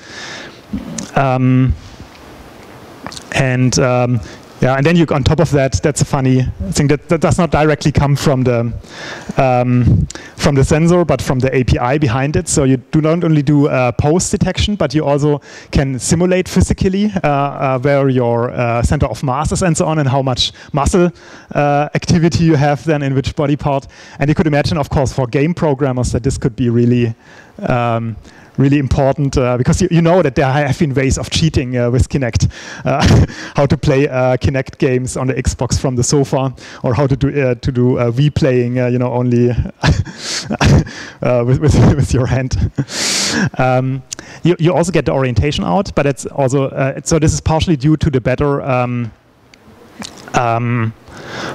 Um, and um, yeah, and then you on top of that, that's a funny thing that, that does not directly come from the um, from the sensor, but from the API behind it. So you do not only do uh, pose detection, but you also can simulate physically uh, uh, where your uh, center of mass is and so on, and how much muscle uh, activity you have then in which body part. And you could imagine, of course, for game programmers that this could be really um, really important uh, because you, you, know that there have been ways of cheating uh, with Kinect. Uh, how to play uh, Kinect games on the Xbox from the sofa, or how to do uh, to do uh, replaying, you know, only with, with, with your hand. Um, you, you also get the orientation out, but it's also so this is partially due to the better. Um, um,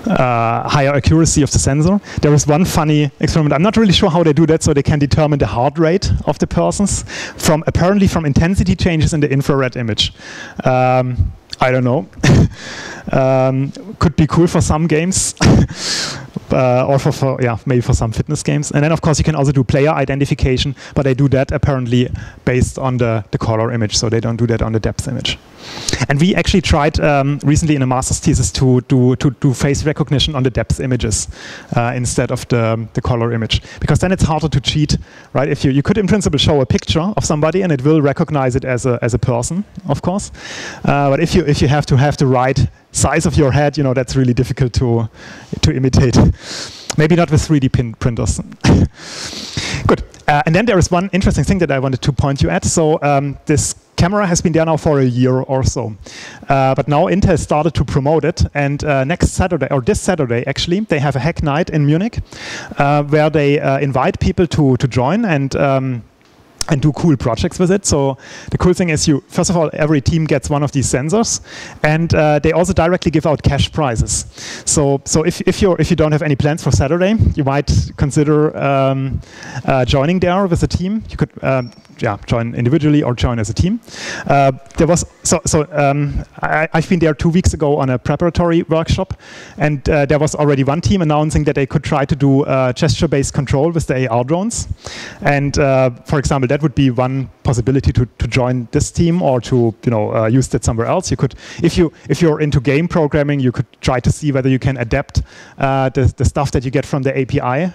uh, higher accuracy of the sensor. There is one funny experiment. I'm not really sure how they do that, so they can determine the heart rate of the persons from apparently from intensity changes in the infrared image. Um, I don't know. um, could be cool for some games. uh, or for, for, yeah maybe for some fitness games. And then of course you can also do player identification, but they do that apparently based on the, the color image, so they don't do that on the depth image. And we actually tried um, recently in a master's thesis to do to face recognition on the depth images uh, instead of the, the color image, because then it's harder to cheat, right? If you you could in principle show a picture of somebody and it will recognize it as a as a person, of course. Uh, but if you if you have to have the right size of your head, you know, that's really difficult to, to imitate. Maybe not with 3D pin printers. Good. Uh, and then there is one interesting thing that I wanted to point you at. So um, this camera has been there now for a year or so. Uh, but now Intel started to promote it. And uh, next Saturday, or this Saturday actually, they have a hack night in Munich uh, where they uh, invite people to, to join. And um, and do cool projects with it. So the cool thing is you, first of all, every team gets one of these sensors and uh, they also directly give out cash prizes. So, so if, if, you're, if you don't have any plans for Saturday, you might consider um, uh, joining there with a team. You could um, yeah, join individually or join as a team. Uh, there was so so um, I, have been there two weeks ago on a preparatory workshop, and uh, there was already one team announcing that they could try to do uh, gesture-based control with the AR drones, and uh, for example, that would be one possibility to, to join this team or to you know uh, use that somewhere else. You could if you if you're into game programming, you could try to see whether you can adapt uh, the the stuff that you get from the API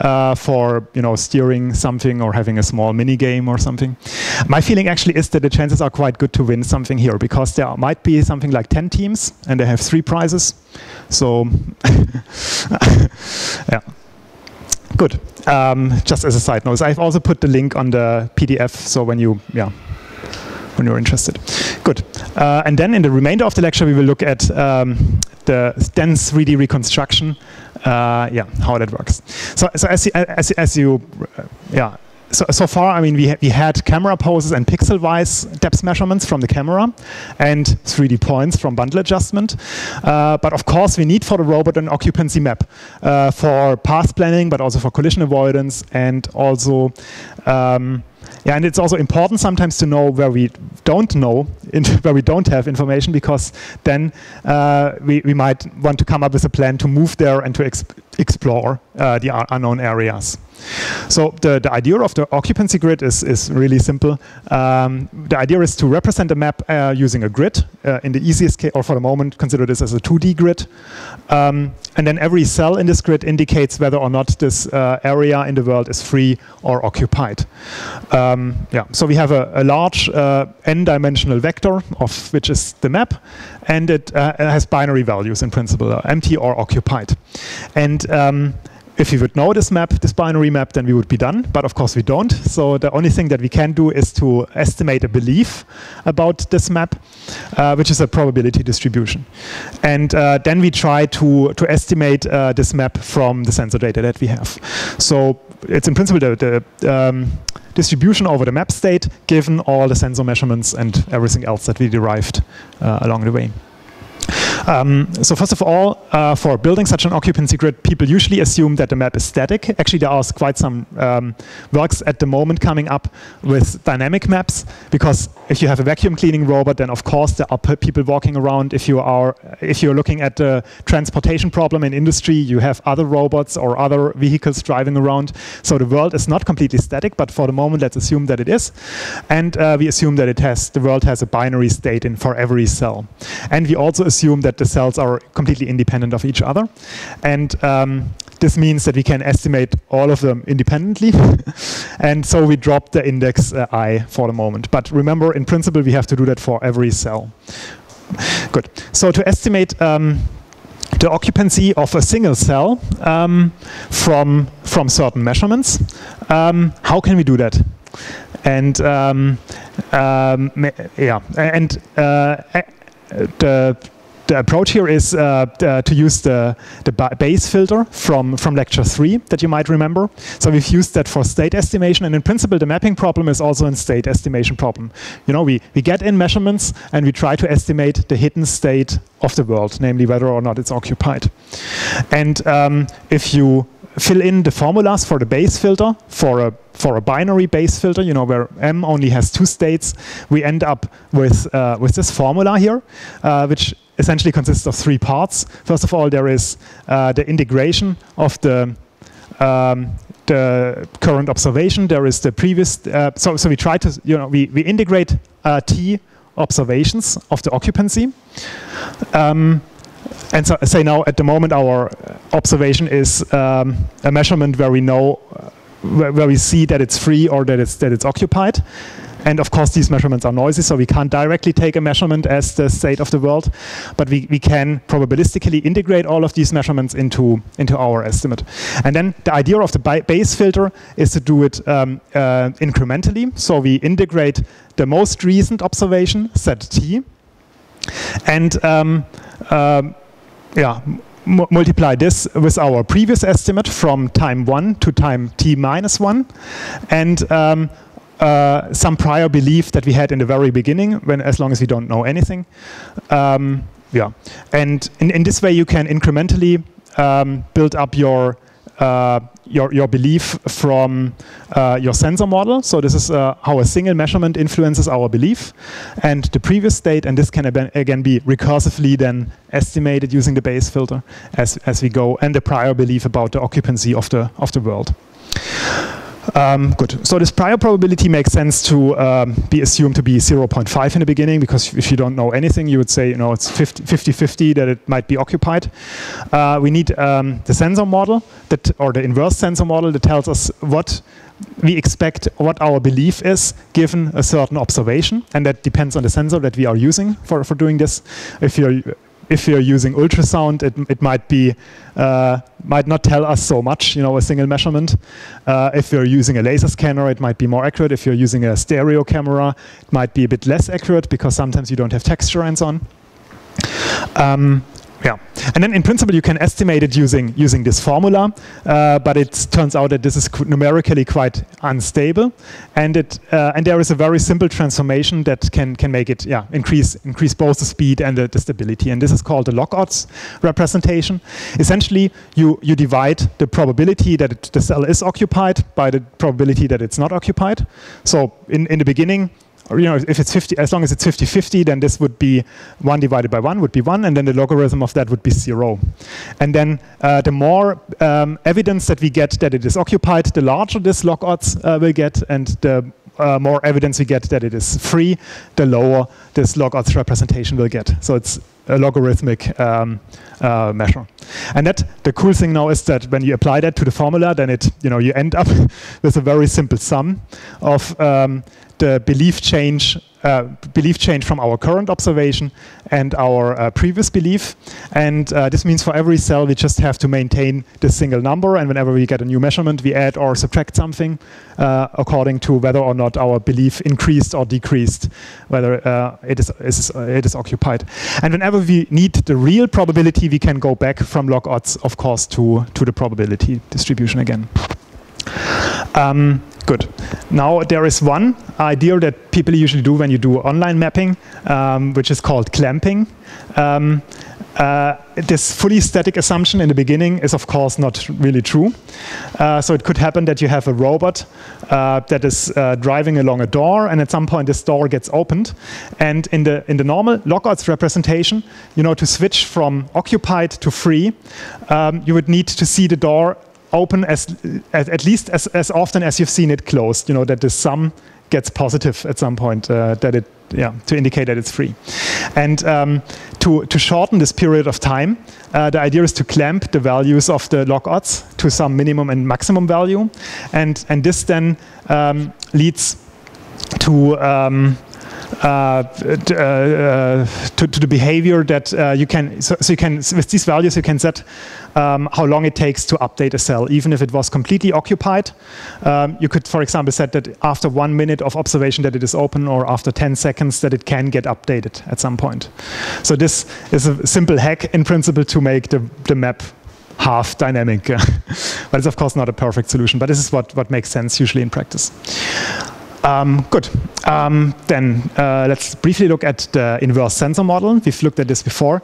uh, for you know steering something or having a small mini game or something. My feeling actually is that the chances are quite good to win something here because there might be something like 10 teams and they have three prizes. So yeah. Good. Um, just as a side note, I've also put the link on the PDF. So when you, yeah, when you're interested. Good. Uh, and then in the remainder of the lecture, we will look at um, the dense 3D reconstruction uh, yeah, how that works. So, so as, you, as, as you, yeah, so, so far, I mean, we, ha we had camera poses and pixel-wise depth measurements from the camera and 3D points from bundle adjustment. Uh, but of course, we need for the robot an occupancy map uh, for path planning, but also for collision avoidance and also um, yeah, and it's also important sometimes to know where we don't know, where we don't have information, because then uh, we, we might want to come up with a plan to move there and to explore uh, the unknown areas. So the, the idea of the occupancy grid is, is really simple. Um, the idea is to represent a map uh, using a grid. Uh, in the easiest case, or for the moment, consider this as a 2D grid. Um, and then every cell in this grid indicates whether or not this uh, area in the world is free or occupied. Um, yeah, so we have a, a large uh, n-dimensional vector of which is the map, and it uh, has binary values in principle, uh, empty or occupied. And um, if we would know this map, this binary map, then we would be done. But of course we don't. So the only thing that we can do is to estimate a belief about this map, uh, which is a probability distribution. And uh, then we try to, to estimate uh, this map from the sensor data that we have. So it's in principle the, the um, distribution over the map state given all the sensor measurements and everything else that we derived uh, along the way. Um, so first of all, uh, for building such an occupancy grid, people usually assume that the map is static. Actually, there are quite some um, works at the moment coming up with dynamic maps, because if you have a vacuum cleaning robot, then of course there are people walking around. If you are, if you're looking at the transportation problem in industry, you have other robots or other vehicles driving around. So the world is not completely static, but for the moment, let's assume that it is, and uh, we assume that it has the world has a binary state in for every cell, and we also assume that the cells are completely independent of each other. And um, this means that we can estimate all of them independently. and so we drop the index uh, i for the moment. But remember, in principle, we have to do that for every cell. Good. So to estimate um, the occupancy of a single cell um, from, from certain measurements, um, how can we do that? And um, um, yeah, and uh, the the approach here is uh, uh, to use the, the Bayes filter from, from lecture three that you might remember. So we've used that for state estimation. And in principle, the mapping problem is also a state estimation problem. You know, we, we get in measurements and we try to estimate the hidden state of the world, namely whether or not it's occupied. And um, if you fill in the formulas for the Bayes filter for a for a binary Bayes filter, you know, where m only has two states, we end up with uh, with this formula here, uh, which essentially consists of three parts. First of all, there is uh, the integration of the um, the current observation. There is the previous. Uh, so so we try to you know we we integrate uh, t observations of the occupancy. Um, and so say now at the moment our observation is um, a measurement where we know uh, where, where, we see that it's free or that it's that it's occupied and of course, these measurements are noisy, so we can't directly take a measurement as the state of the world, but we, we can probabilistically integrate all of these measurements into, into our estimate. And then the idea of the Bayes filter is to do it um, uh, incrementally. So we integrate the most recent observation, set t, and um, um, yeah, multiply this with our previous estimate from time 1 to time t minus 1 and um, uh, some prior belief that we had in the very beginning, when as long as we don't know anything. Um, yeah, and in, in this way you can incrementally um, build up your uh, your, your belief from uh, your sensor model. So this is uh, how a single measurement influences our belief and the previous state. And this can again be recursively then estimated using the Bayes filter as, as we go and the prior belief about the occupancy of the, of the world. Um, good. So this prior probability makes sense to um, be assumed to be 0.5 in the beginning because if you don't know anything, you would say, you know, it's 50-50 that it might be occupied. Uh, we need um, the sensor model that, or the inverse sensor model that tells us what we expect, what our belief is given a certain observation, and that depends on the sensor that we are using for, for doing this. If you're if you're using ultrasound, it, it might be uh, might not tell us so much, you know, a single measurement. Uh, if you're using a laser scanner, it might be more accurate. If you're using a stereo camera, it might be a bit less accurate because sometimes you don't have texture and so on. Um, yeah, and then in principle you can estimate it using using this formula, uh, but it turns out that this is numerically quite unstable, and it uh, and there is a very simple transformation that can can make it yeah increase increase both the speed and the, the stability, and this is called the log odds representation. Essentially, you you divide the probability that it, the cell is occupied by the probability that it's not occupied. So in in the beginning or, you know, if it's 50, as long as it's 50-50, then this would be 1 divided by 1 would be 1, and then the logarithm of that would be 0. And then uh, the more um, evidence that we get that it is occupied, the larger this log odds uh, will get, and the uh, more evidence we get that it is free, the lower this log odds representation will get. So it's a logarithmic um, uh, measure. And that the cool thing now is that when you apply that to the formula, then it you know you end up with a very simple sum of um, the belief change, uh, belief change from our current observation and our uh, previous belief. And uh, this means for every cell, we just have to maintain this single number. And whenever we get a new measurement, we add or subtract something uh, according to whether or not our belief increased or decreased, whether uh, it is, is it is occupied. And whenever we need the real probability, we can go back from log odds, of course, to, to the probability distribution again. Um, Good. Now there is one idea that people usually do when you do online mapping, um, which is called clamping. Um, uh, this fully static assumption in the beginning is of course not really true. Uh, so it could happen that you have a robot uh, that is uh, driving along a door and at some point this door gets opened. And in the, in the normal log odds representation, you know, to switch from occupied to free, um, you would need to see the door open as, as at least as, as often as you've seen it closed. You know that the sum gets positive at some point. Uh, that it yeah to indicate that it's free. And um, to to shorten this period of time, uh, the idea is to clamp the values of the log odds to some minimum and maximum value, and and this then um, leads to um, uh, uh, to, to, the behavior that uh, you can, so, so, you can, with these values you can set um, how long it takes to update a cell, even if it was completely occupied. Um, you could, for example, set that after one minute of observation that it is open or after 10 seconds that it can get updated at some point. So this is a simple hack in principle to make the, the map half dynamic. but it's of course not a perfect solution, but this is what, what makes sense usually in practice. Um, good. Um, then uh, let's briefly look at the inverse sensor model. We've looked at this before.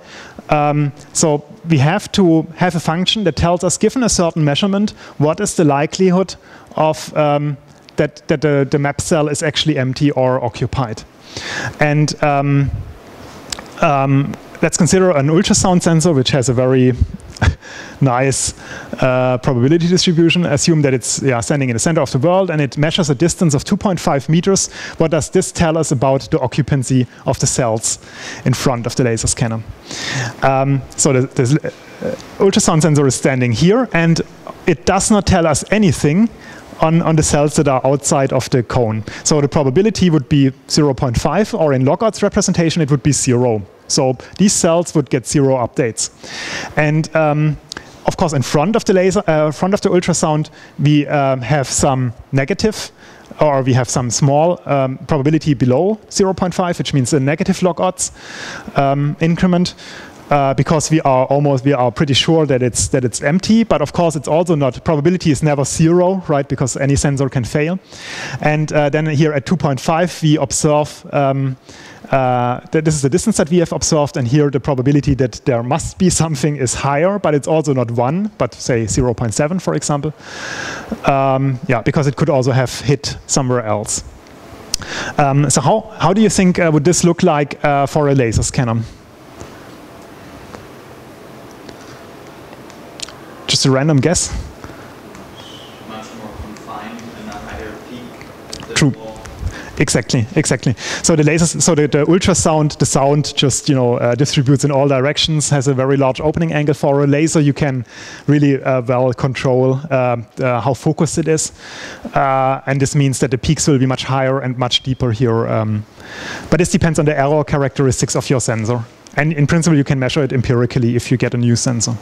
Um, so we have to have a function that tells us, given a certain measurement, what is the likelihood of um, that, that the, the, map cell is actually empty or occupied. And um, um, let's consider an ultrasound sensor, which has a very nice uh, probability distribution. Assume that it's yeah, standing in the center of the world and it measures a distance of 2.5 meters. What does this tell us about the occupancy of the cells in front of the laser scanner? Um, so the, the uh, ultrasound sensor is standing here and it does not tell us anything on, the cells that are outside of the cone. So the probability would be 0.5 or in log odds representation it would be zero. So these cells would get zero updates. And um, of course, in front of the laser, uh, front of the ultrasound, we um, have some negative or we have some small um, probability below 0.5, which means a negative log odds um, increment. Uh, because we are almost we are pretty sure that it's that it's empty but of course it's also not probability is never zero right because any sensor can fail and uh, then here at 2.5 we observe um, uh, this is the distance that we have observed, and here the probability that there must be something is higher, but it's also not 1, but say 0.7, for example. Um, yeah, because it could also have hit somewhere else. Um, so how, how do you think uh, would this look like uh, for a laser scanner? Just a random guess? Much more confined and a higher peak. True. Exactly, exactly. So the lasers, so the, the ultrasound, the sound just you know uh, distributes in all directions, has a very large opening angle for a laser. You can really uh, well control uh, uh how focused it is, uh, and this means that the peaks will be much higher and much deeper here. Um, but this depends on the error characteristics of your sensor. And in principle, you can measure it empirically if you get a new sensor.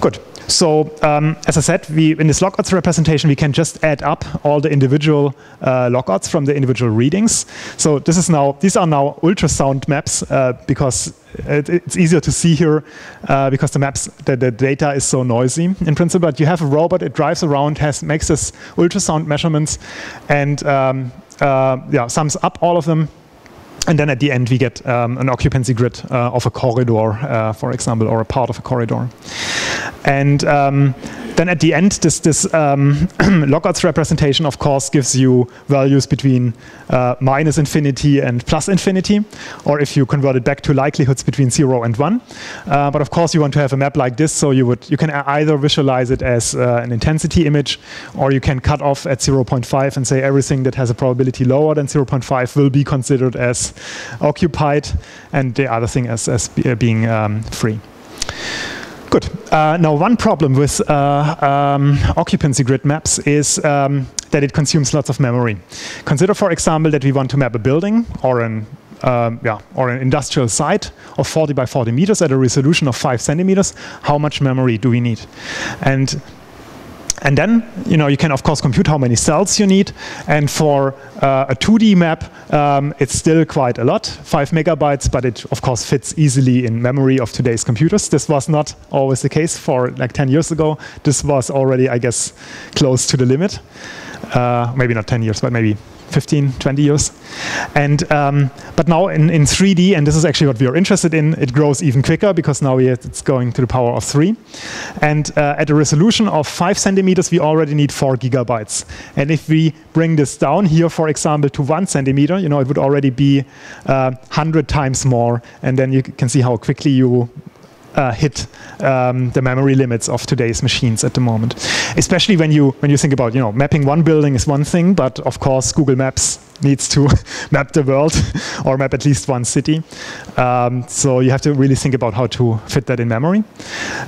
Good. So um, as I said, we in this log odds representation, we can just add up all the individual uh, log odds from the individual readings. So this is now these are now ultrasound maps uh, because it, it's easier to see here uh, because the maps the, the, data is so noisy in principle. But you have a robot, it drives around, has makes this ultrasound measurements, and um, uh, yeah, sums up all of them and then at the end, we get um, an occupancy grid uh, of a corridor, uh, for example, or a part of a corridor. And um, then at the end, this, this um, log odds representation, of course, gives you values between uh, minus infinity and plus infinity, or if you convert it back to likelihoods between zero and one. Uh, but of course, you want to have a map like this, so you would you can either visualize it as uh, an intensity image, or you can cut off at 0.5 and say everything that has a probability lower than 0.5 will be considered as occupied, and the other thing as, as being um, free. Good. Uh, now, one problem with uh, um, occupancy grid maps is um, that it consumes lots of memory. Consider, for example, that we want to map a building or an um, yeah, or an industrial site of 40 by 40 meters at a resolution of 5 centimeters. How much memory do we need? And and then, you know, you can of course compute how many cells you need. And for uh, a 2D map, um, it's still quite a lot, five megabytes, but it of course fits easily in memory of today's computers. This was not always the case for like 10 years ago. This was already, I guess, close to the limit. Uh, maybe not 10 years, but maybe 15, 20 years. And um, but now in, in 3D, and this is actually what we are interested in, it grows even quicker because now it's going to the power of three. And uh, at a resolution of five centimeters, we already need four gigabytes. And if we bring this down here, for example, to one centimeter, you know, it would already be uh, 100 times more. And then you can see how quickly you uh, hit um, the memory limits of today's machines at the moment. Especially when you when you think about you know mapping one building is one thing, but of course Google Maps needs to map the world or map at least one city. Um, so you have to really think about how to fit that in memory.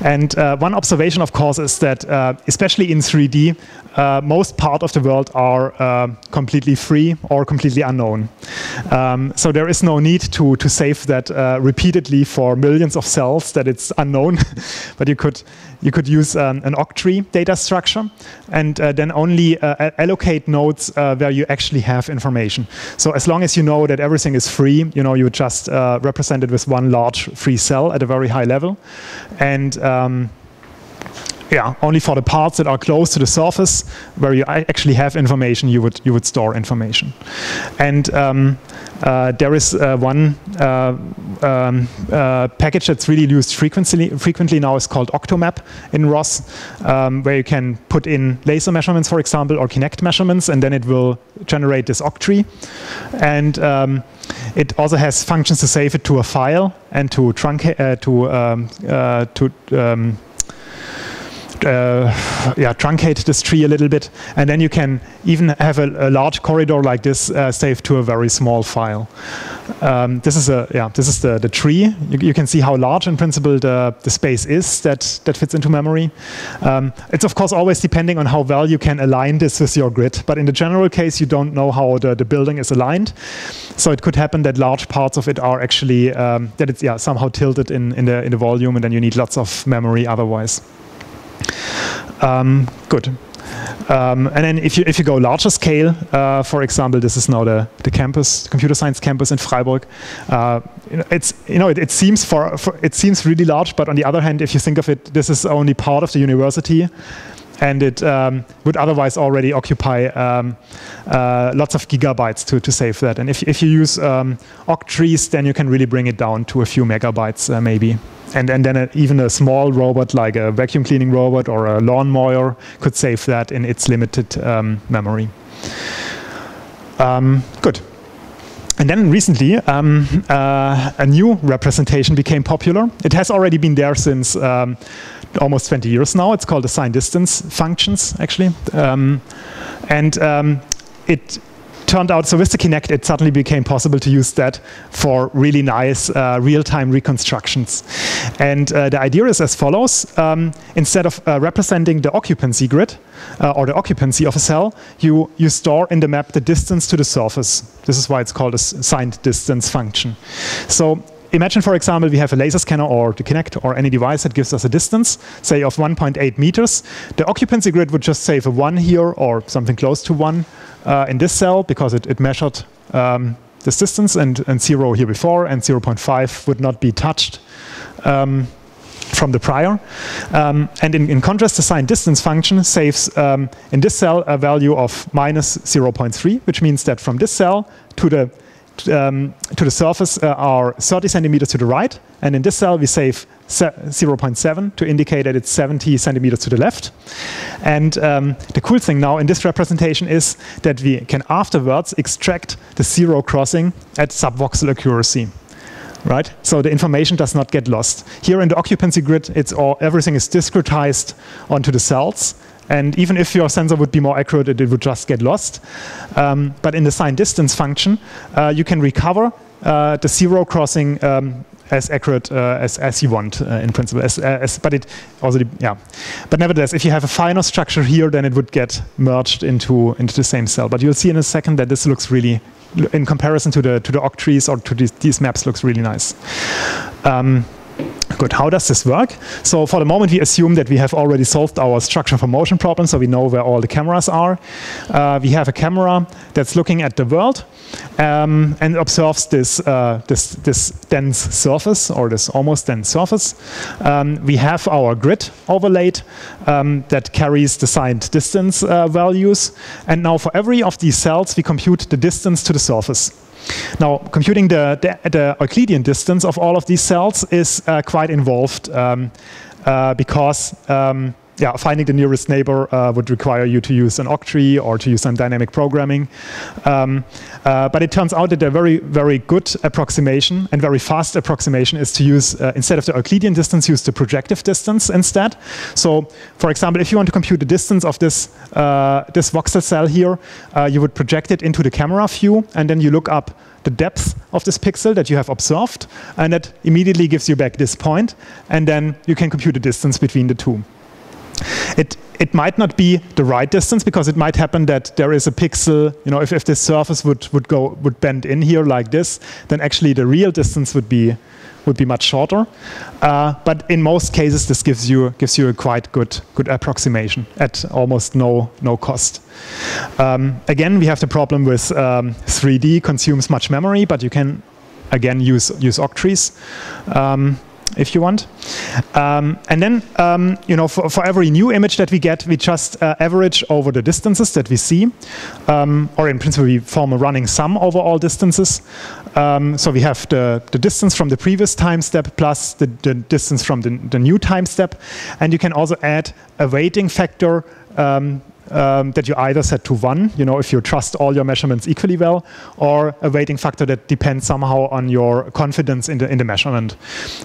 And uh, one observation, of course, is that uh, especially in 3D, uh, most part of the world are uh, completely free or completely unknown. Um, so there is no need to, to save that uh, repeatedly for millions of cells that it's unknown, but you could you could use um, an octree data structure and uh, then only uh, allocate nodes uh, where you actually have information. So as long as you know that everything is free, you know, you just uh, represent it with one large free cell at a very high level. And um, yeah, only for the parts that are close to the surface where you actually have information, you would you would store information. And um, uh, there is uh, one uh, um, uh, package that's really used frequently frequently now is called Octomap in ROS, um, where you can put in laser measurements, for example, or Kinect measurements, and then it will generate this octree. And um, it also has functions to save it to a file and to truncate uh, to um, uh, to um, uh, yeah, truncate this tree a little bit, and then you can even have a, a large corridor like this uh, saved to a very small file. Um, this is a yeah, this is the the tree. You, you, can see how large, in principle, the the space is that that fits into memory. Um, it's of course always depending on how well you can align this with your grid, but in the general case, you don't know how the the building is aligned, so it could happen that large parts of it are actually um, that it's yeah somehow tilted in in the in the volume, and then you need lots of memory otherwise. Um, good. Um, and then if you if you go larger scale, uh, for example, this is now the the campus, computer science campus in Freiburg. Uh, it's you know it, it seems for, for, it seems really large, but on the other hand, if you think of it, this is only part of the university, and it um, would otherwise already occupy um, uh, lots of gigabytes to, to save that. And if, if you use um, octrees, then you can really bring it down to a few megabytes uh, maybe. And, and then a, even a small robot like a vacuum cleaning robot or a lawnmower could save that in its limited um, memory. Um, good. And then recently, um, uh, a new representation became popular. It has already been there since um, almost 20 years now. It's called assign distance functions, actually. Um, and um, it turned out, so with the Kinect, it suddenly became possible to use that for really nice uh, real-time reconstructions. And uh, the idea is as follows. Um, instead of uh, representing the occupancy grid, uh, or the occupancy of a cell, you, you store in the map the distance to the surface. This is why it's called a signed distance function. So imagine, for example, we have a laser scanner or the Kinect or any device that gives us a distance, say of 1.8 meters. The occupancy grid would just save a 1 here or something close to 1 uh, in this cell because it, it measured um, this distance and, and 0 here before, and 0.5 would not be touched. Um, from the prior. Um, and in, in, contrast, the signed distance function saves um, in this cell a value of minus 0.3, which means that from this cell to the um, to the surface uh, are 30 centimeters to the right, and in this cell we save 0.7 to indicate that it's 70 centimeters to the left. And um, the cool thing now in this representation is that we can afterwards extract the zero crossing at subvoxel accuracy right? So the information does not get lost. Here in the occupancy grid, it's all everything is discretized onto the cells. And even if your sensor would be more accurate, it, would just get lost. Um, but in the signed distance function, uh, you can recover uh, the zero crossing um, as accurate uh, as, as you want uh, in principle. As, uh, as, but it also, yeah. But nevertheless, if you have a finer structure here, then it would get merged into into the same cell. But you'll see in a second that this looks really in comparison to the to the octrees or to these, these maps looks really nice. Um, Good. How does this work? So for the moment, we assume that we have already solved our structure from motion problem, so we know where all the cameras are. Uh, we have a camera that's looking at the world um, and observes this, uh, this, this dense surface or this almost dense surface. Um, we have our grid overlaid um, that carries the signed distance uh, values. And now for every of these cells, we compute the distance to the surface. Now, computing the, the, the, Euclidean distance of all of these cells is uh, quite involved um, uh, because um, yeah, finding the nearest neighbor uh, would require you to use an octree or to use some dynamic programming. Um, uh, but it turns out that a very, very good approximation and very fast approximation is to use, uh, instead of the Euclidean distance, use the projective distance instead. So, for example, if you want to compute the distance of this, uh, this voxel cell here, uh, you would project it into the camera view, and then you look up the depth of this pixel that you have observed, and that immediately gives you back this point, and then you can compute the distance between the two. It, it might not be the right distance because it might happen that there is a pixel, you know, if, if this surface would, would go would bend in here like this, then actually the real distance would be would be much shorter. Uh, but in most cases, this gives you gives you a quite good good approximation at almost no no cost. Um, again, we have the problem with um, 3D consumes much memory, but you can again use use octrees. Um, if you want. Um, and then, um, you know, for, for, every new image that we get, we just uh, average over the distances that we see. Um, or in principle, we form a running sum over all distances. Um, so we have the, the distance from the previous time step plus the, the distance from the, the new time step. And you can also add a weighting factor um, um, that you either set to one, you know, if you trust all your measurements equally well, or a weighting factor that depends somehow on your confidence in the in the measurement.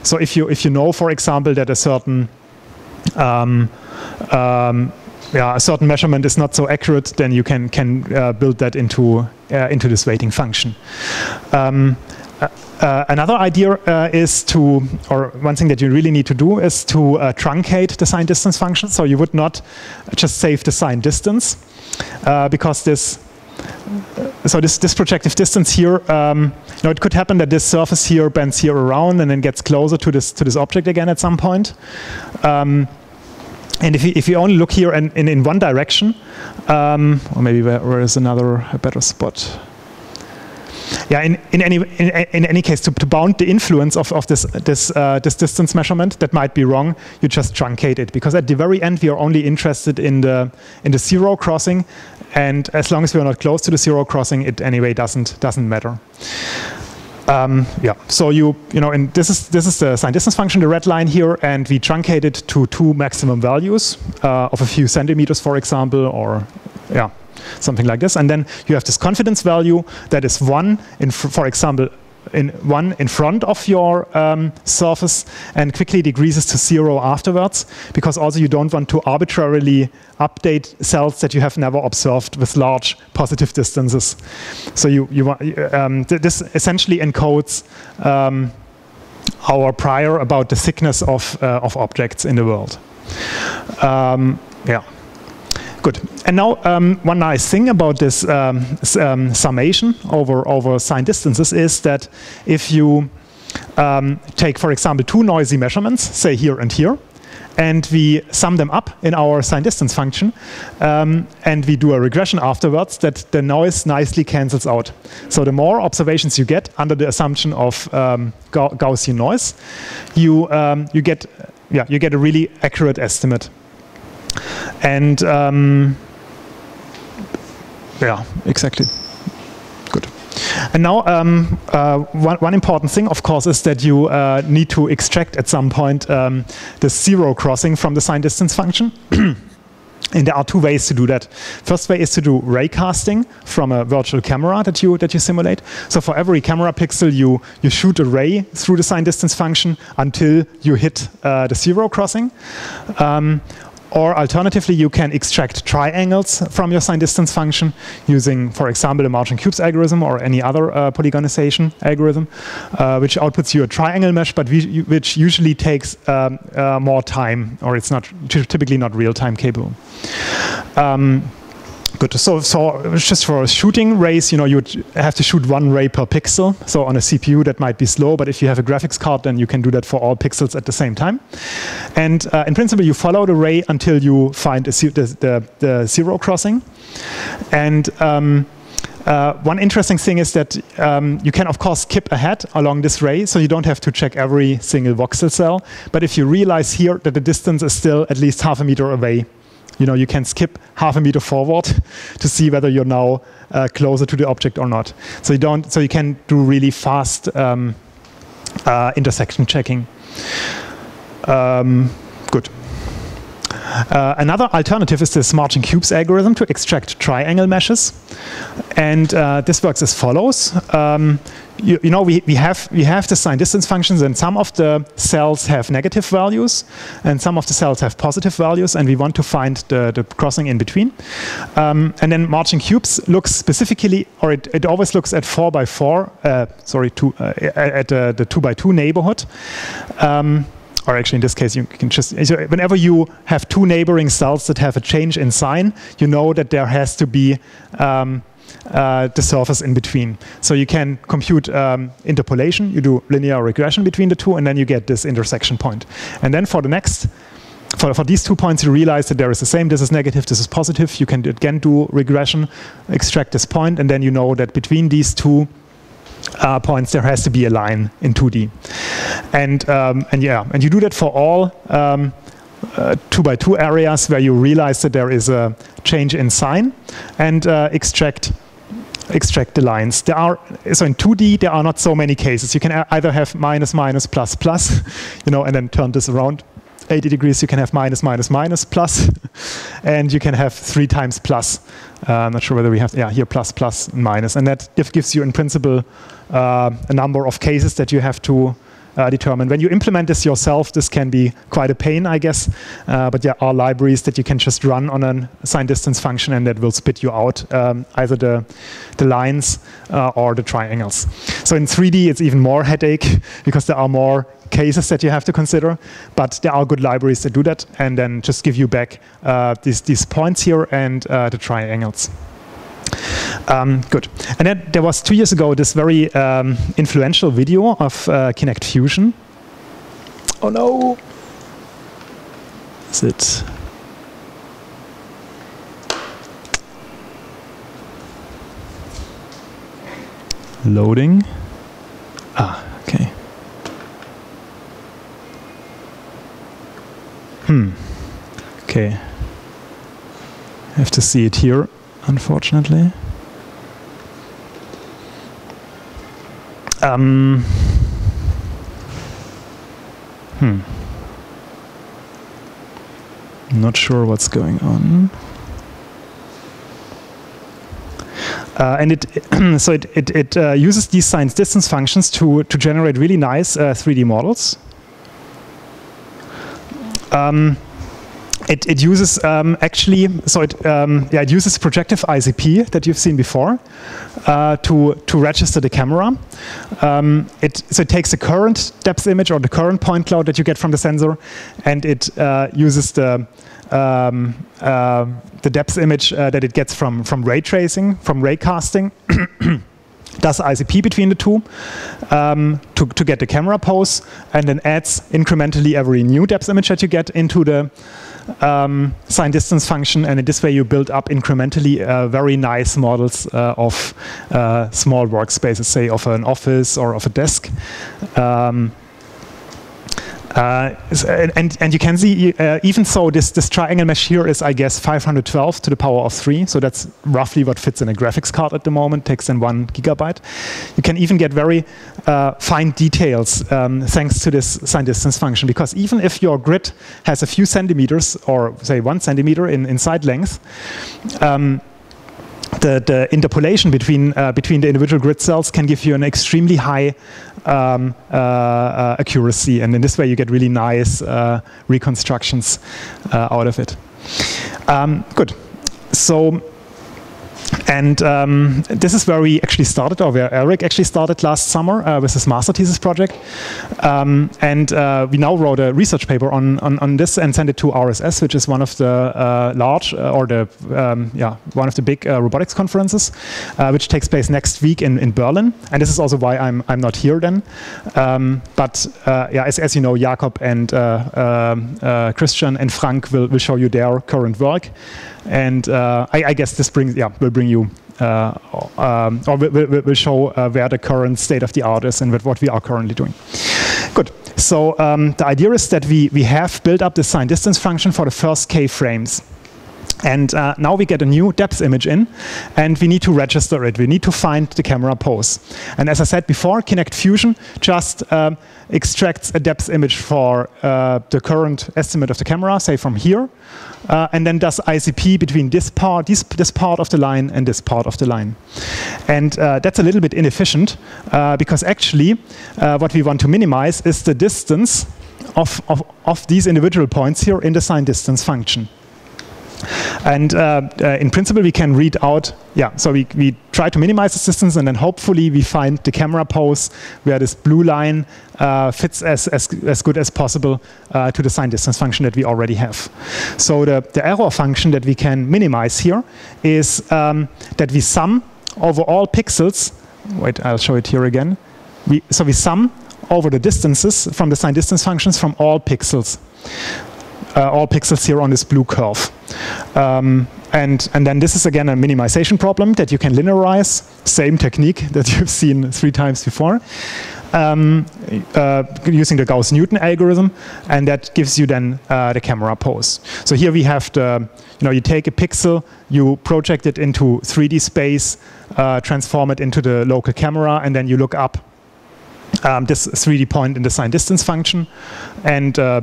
So if you if you know, for example, that a certain um, um, yeah, a certain measurement is not so accurate, then you can can uh, build that into uh, into this weighting function. Um, uh, another idea uh, is to, or one thing that you really need to do is to uh, truncate the signed distance function. So you would not just save the signed distance uh, because this, uh, so this, this projective distance here, um, you know, it could happen that this surface here bends here around and then gets closer to this to this object again at some point. Um, and if you, if you only look here in, in, in one direction, um, or maybe where, where is another better spot? Yeah, in, in, any, in, in any case, to, to, bound the influence of, of this, this, uh, this distance measurement, that might be wrong, you just truncate it. Because at the very end, we are only interested in the, in the zero crossing. And as long as we are not close to the zero crossing, it anyway doesn't, doesn't matter. Um, yeah, so you, you know, and this is, this is the signed distance function, the red line here, and we truncate it to two maximum values uh, of a few centimeters, for example, or yeah, something like this. And then you have this confidence value that is one, in, for example, in one in front of your um, surface and quickly decreases to zero afterwards because also you don't want to arbitrarily update cells that you have never observed with large positive distances. So you, you um, th this essentially encodes um, our prior about the thickness of, uh, of objects in the world. Um, yeah. Good. And now um, one nice thing about this um, um, summation over, over signed distances is that if you um, take, for example, two noisy measurements, say here and here, and we sum them up in our sign distance function, um, and we do a regression afterwards that the noise nicely cancels out. So the more observations you get under the assumption of um, Gaussian noise, you um, you get yeah you get a really accurate estimate. And um, yeah, exactly. Good. And now, um, uh, one, one, important thing, of course, is that you uh, need to extract at some point um, the zero crossing from the sign distance function. And there are two ways to do that. First way is to do raycasting from a virtual camera that you that you simulate. So for every camera pixel, you you shoot a ray through the sign distance function until you hit uh, the zero crossing. Um, or alternatively, you can extract triangles from your sign distance function using, for example, the Marching Cubes algorithm or any other uh, polygonization algorithm, uh, which outputs you a triangle mesh, but which usually takes um, uh, more time, or it's not typically not real-time capable. Um, Good. So, so just for shooting race, you know, you would have to shoot one ray per pixel. So on a CPU, that might be slow, but if you have a graphics card, then you can do that for all pixels at the same time. And uh, in principle, you follow the ray until you find the, the, the zero crossing. And um, uh, one interesting thing is that um, you can, of course, skip ahead along this ray, so you don't have to check every single voxel cell. But if you realize here that the distance is still at least half a meter away, you know, you can skip half a meter forward to see whether you're now uh, closer to the object or not. So you don't, so you can do really fast um, uh, intersection checking. Um, good. Uh, another alternative is this Marching Cubes algorithm to extract triangle meshes. And uh, this works as follows. Um, you, you, know, we, we, have, we have the sign distance functions and some of the cells have negative values and some of the cells have positive values and we want to find the, the crossing in between. Um, and then Marching Cubes looks specifically, or it, it always looks at 4 by 4, uh, sorry, two, uh, at uh, the 2 by 2 neighborhood. Um, or actually in this case, you can just, whenever you have two neighboring cells that have a change in sign, you know that there has to be um, uh, the surface in between. So you can compute um, interpolation, you do linear regression between the two, and then you get this intersection point. And then for the next, for, for these two points, you realize that there is the same, this is negative, this is positive. You can again do regression, extract this point, and then you know that between these two uh, points, there has to be a line in 2D. And, um, and yeah, and you do that for all um, uh, two by two areas where you realize that there is a change in sign and uh, extract extract the lines. There are so in 2D there are not so many cases. You can either have minus minus plus plus, you know, and then turn this around 80 degrees. You can have minus minus minus plus, and you can have three times plus. Uh, I'm not sure whether we have yeah here plus plus minus, and that gives you in principle uh, a number of cases that you have to uh, determine. When you implement this yourself, this can be quite a pain, I guess. Uh, but there are libraries that you can just run on a sign distance function and that will spit you out um, either the, the lines uh, or the triangles. So in 3D, it's even more headache because there are more cases that you have to consider, but there are good libraries that do that and then just give you back uh, these, these points here and uh, the triangles. Um, good. And then there was two years ago this very um, influential video of uh, Kinect Fusion. Oh no! Is it? Loading. Ah, okay. Hmm. Okay. Have to see it here unfortunately. Um, hmm. Not sure what's going on. Uh, and it so it it, it uh, uses these sign distance functions to to generate really nice uh, 3D models. Um, it, it uses um, actually, so it, um, yeah, it uses projective ICP that you've seen before uh, to, to register the camera. Um, it, so it takes the current depth image or the current point cloud that you get from the sensor and it uh, uses the, um, uh, the depth image uh, that it gets from, from ray tracing, from ray casting. does ICP between the two um, to, to get the camera pose, and then adds incrementally every new depth image that you get into the um, sign distance function. And in this way, you build up incrementally uh, very nice models uh, of uh, small workspaces, say of an office or of a desk. Um, uh, and, and you can see, uh, even so, this, this triangle mesh here is, I guess, 512 to the power of 3. So that's roughly what fits in a graphics card at the moment, takes in 1 gigabyte. You can even get very uh, fine details um, thanks to this sign distance function, because even if your grid has a few centimeters, or say 1 centimeter in, in side length, um, the, the, interpolation between uh, between the individual grid cells can give you an extremely high um, uh, accuracy, and in this way you get really nice uh, reconstructions uh, out of it. Um, good. So and um, this is where we actually started, or where Erik actually started last summer uh, with his master thesis project. Um, and uh, we now wrote a research paper on, on, on, this and sent it to RSS, which is one of the uh, large, uh, or the, um, yeah, one of the big uh, robotics conferences, uh, which takes place next week in, in Berlin. And this is also why I'm, I'm not here then. Um, but yeah, as, as you know, Jakob and um, Christian and Frank will, will show you their current work. And uh, I, I, guess this brings, yeah, will bring you, uh, um, or will, will, will show uh, where the current state of the art is and what we are currently doing. Good. So um, the idea is that we, we have built up the sign distance function for the first k frames. And uh, now we get a new depth image in, and we need to register it. We need to find the camera pose. And as I said before, Kinect Fusion just um, extracts a depth image for uh, the current estimate of the camera, say from here, uh, and then does ICP between this part, this, this part of the line and this part of the line. And uh, that's a little bit inefficient uh, because actually uh, what we want to minimize is the distance of, of, of these individual points here in the sign distance function. And uh, uh, in principle, we can read out, yeah, so we, we try to minimize the distance and then hopefully we find the camera pose where this blue line uh, fits as, as, as good as possible uh, to the sign distance function that we already have. So the, the error function that we can minimize here is um, that we sum over all pixels, wait, I'll show it here again. We, so we sum over the distances from the sign distance functions from all pixels uh, all pixels here on this blue curve. Um, and, and then this is again a minimization problem that you can linearize, same technique that you've seen three times before, um, uh, using the Gauss-Newton algorithm, and that gives you then uh, the camera pose. So here we have the, you know, you take a pixel, you project it into 3D space, uh, transform it into the local camera, and then you look up um, this 3D point in the sign distance function and uh,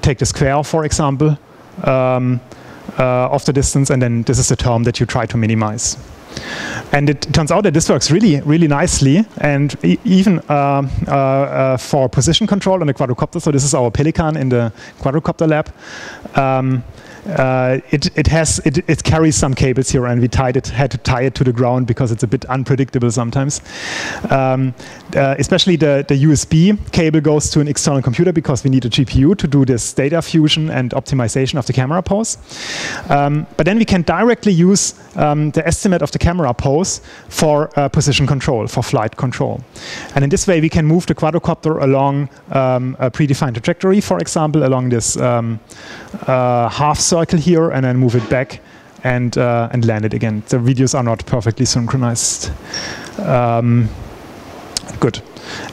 take the square, for example, um, uh, of the distance, and then this is the term that you try to minimize. And it turns out that this works really, really nicely, and e even uh, uh, uh, for position control on the quadrocopter. So this is our Pelican in the quadrocopter lab. Um, uh, it, it has it, it carries some cables here, and we tied it had to tie it to the ground because it's a bit unpredictable sometimes. Um, uh, especially the the USB cable goes to an external computer because we need a GPU to do this data fusion and optimization of the camera pose. Um, but then we can directly use um, the estimate of the camera pose for uh, position control, for flight control. And in this way, we can move the quadrocopter along um, a predefined trajectory, for example, along this um, uh, half circle here, and then move it back and, uh, and land it again. The videos are not perfectly synchronized. Um, good.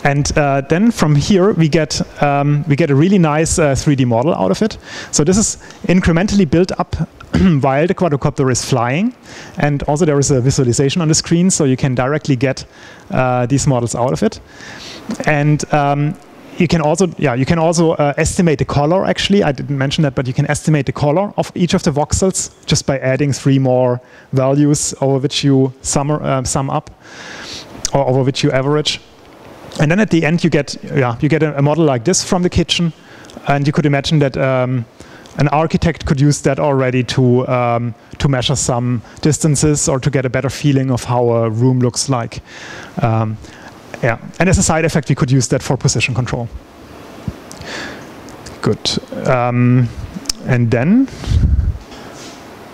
And uh, then from here we get um, we get a really nice uh, 3D model out of it. So this is incrementally built up while the quadrocopter is flying, and also there is a visualization on the screen, so you can directly get uh, these models out of it. And um, you can also, yeah, you can also uh, estimate the color. Actually, I didn't mention that, but you can estimate the color of each of the voxels just by adding three more values over which you sum, uh, sum up, or over which you average. And then at the end, you get, yeah, you get a, a model like this from the kitchen, and you could imagine that um, an architect could use that already to um, to measure some distances or to get a better feeling of how a room looks like. Um, yeah, and as a side effect, we could use that for position control. Good. Um, and then,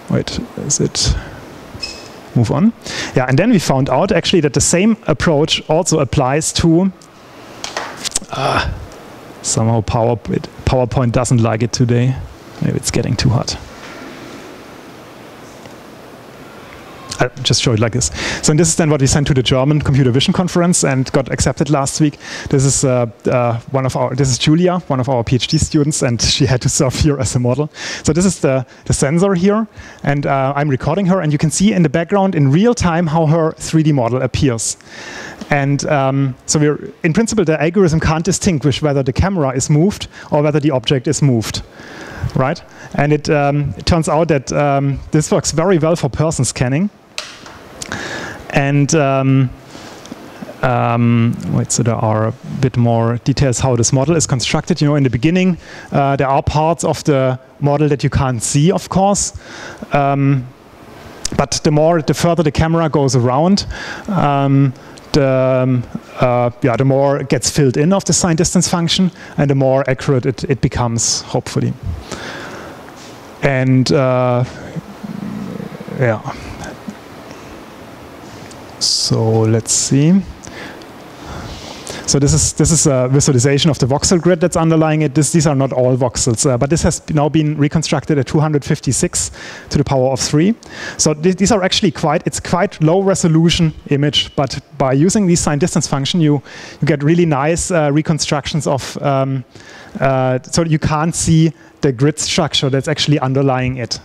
wait, is it? move on. Yeah, and then we found out actually that the same approach also applies to uh, somehow PowerPoint, PowerPoint doesn't like it today. Maybe it's getting too hot. I'll just show it like this. So this is then what we sent to the German computer vision conference and got accepted last week. This is uh, uh, one of our, this is Julia, one of our PhD students, and she had to serve here as a model. So this is the, the sensor here, and uh, I'm recording her, and you can see in the background in real time how her 3D model appears. And um, so we're, in principle, the algorithm can't distinguish whether the camera is moved or whether the object is moved right? And it, um, it turns out that um, this works very well for person scanning. And um, um, wait, so there are a bit more details how this model is constructed. You know, in the beginning, uh, there are parts of the model that you can't see, of course. Um, but the more, the further the camera goes around, um, the, um, uh, yeah, the more it gets filled in of the sign distance function, and the more accurate it, it becomes, hopefully. And uh, yeah. So let's see. So this is this is a visualization of the voxel grid that's underlying it. This, these are not all voxels, uh, but this has now been reconstructed at 256 to the power of three. So th these are actually quite it's quite low resolution image, but by using these sign distance function, you you get really nice uh, reconstructions of. Um, uh, so you can't see the grid structure that's actually underlying it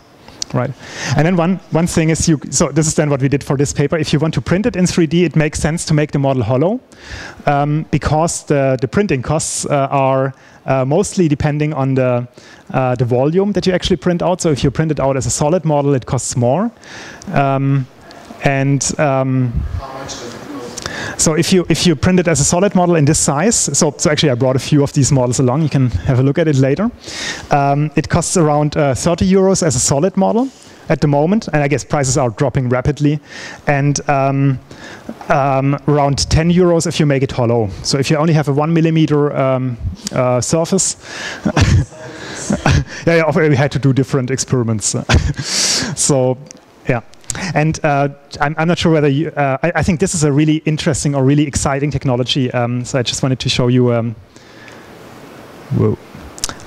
right? And then one, one thing is you, so this is then what we did for this paper. If you want to print it in 3D, it makes sense to make the model hollow um, because the, the printing costs uh, are uh, mostly depending on the, uh, the volume that you actually print out. So if you print it out as a solid model, it costs more. Um, and um, so if you if you print it as a solid model in this size, so so actually I brought a few of these models along. You can have a look at it later. Um, it costs around uh, 30 euros as a solid model at the moment, and I guess prices are dropping rapidly, and um, um, around 10 euros if you make it hollow. So if you only have a one millimeter um, uh, surface. yeah, yeah, we had to do different experiments. so, yeah. And uh, I'm, I'm, not sure whether you, uh, I, I, think this is a really interesting or really exciting technology. Um, so I just wanted to show you um, whoa,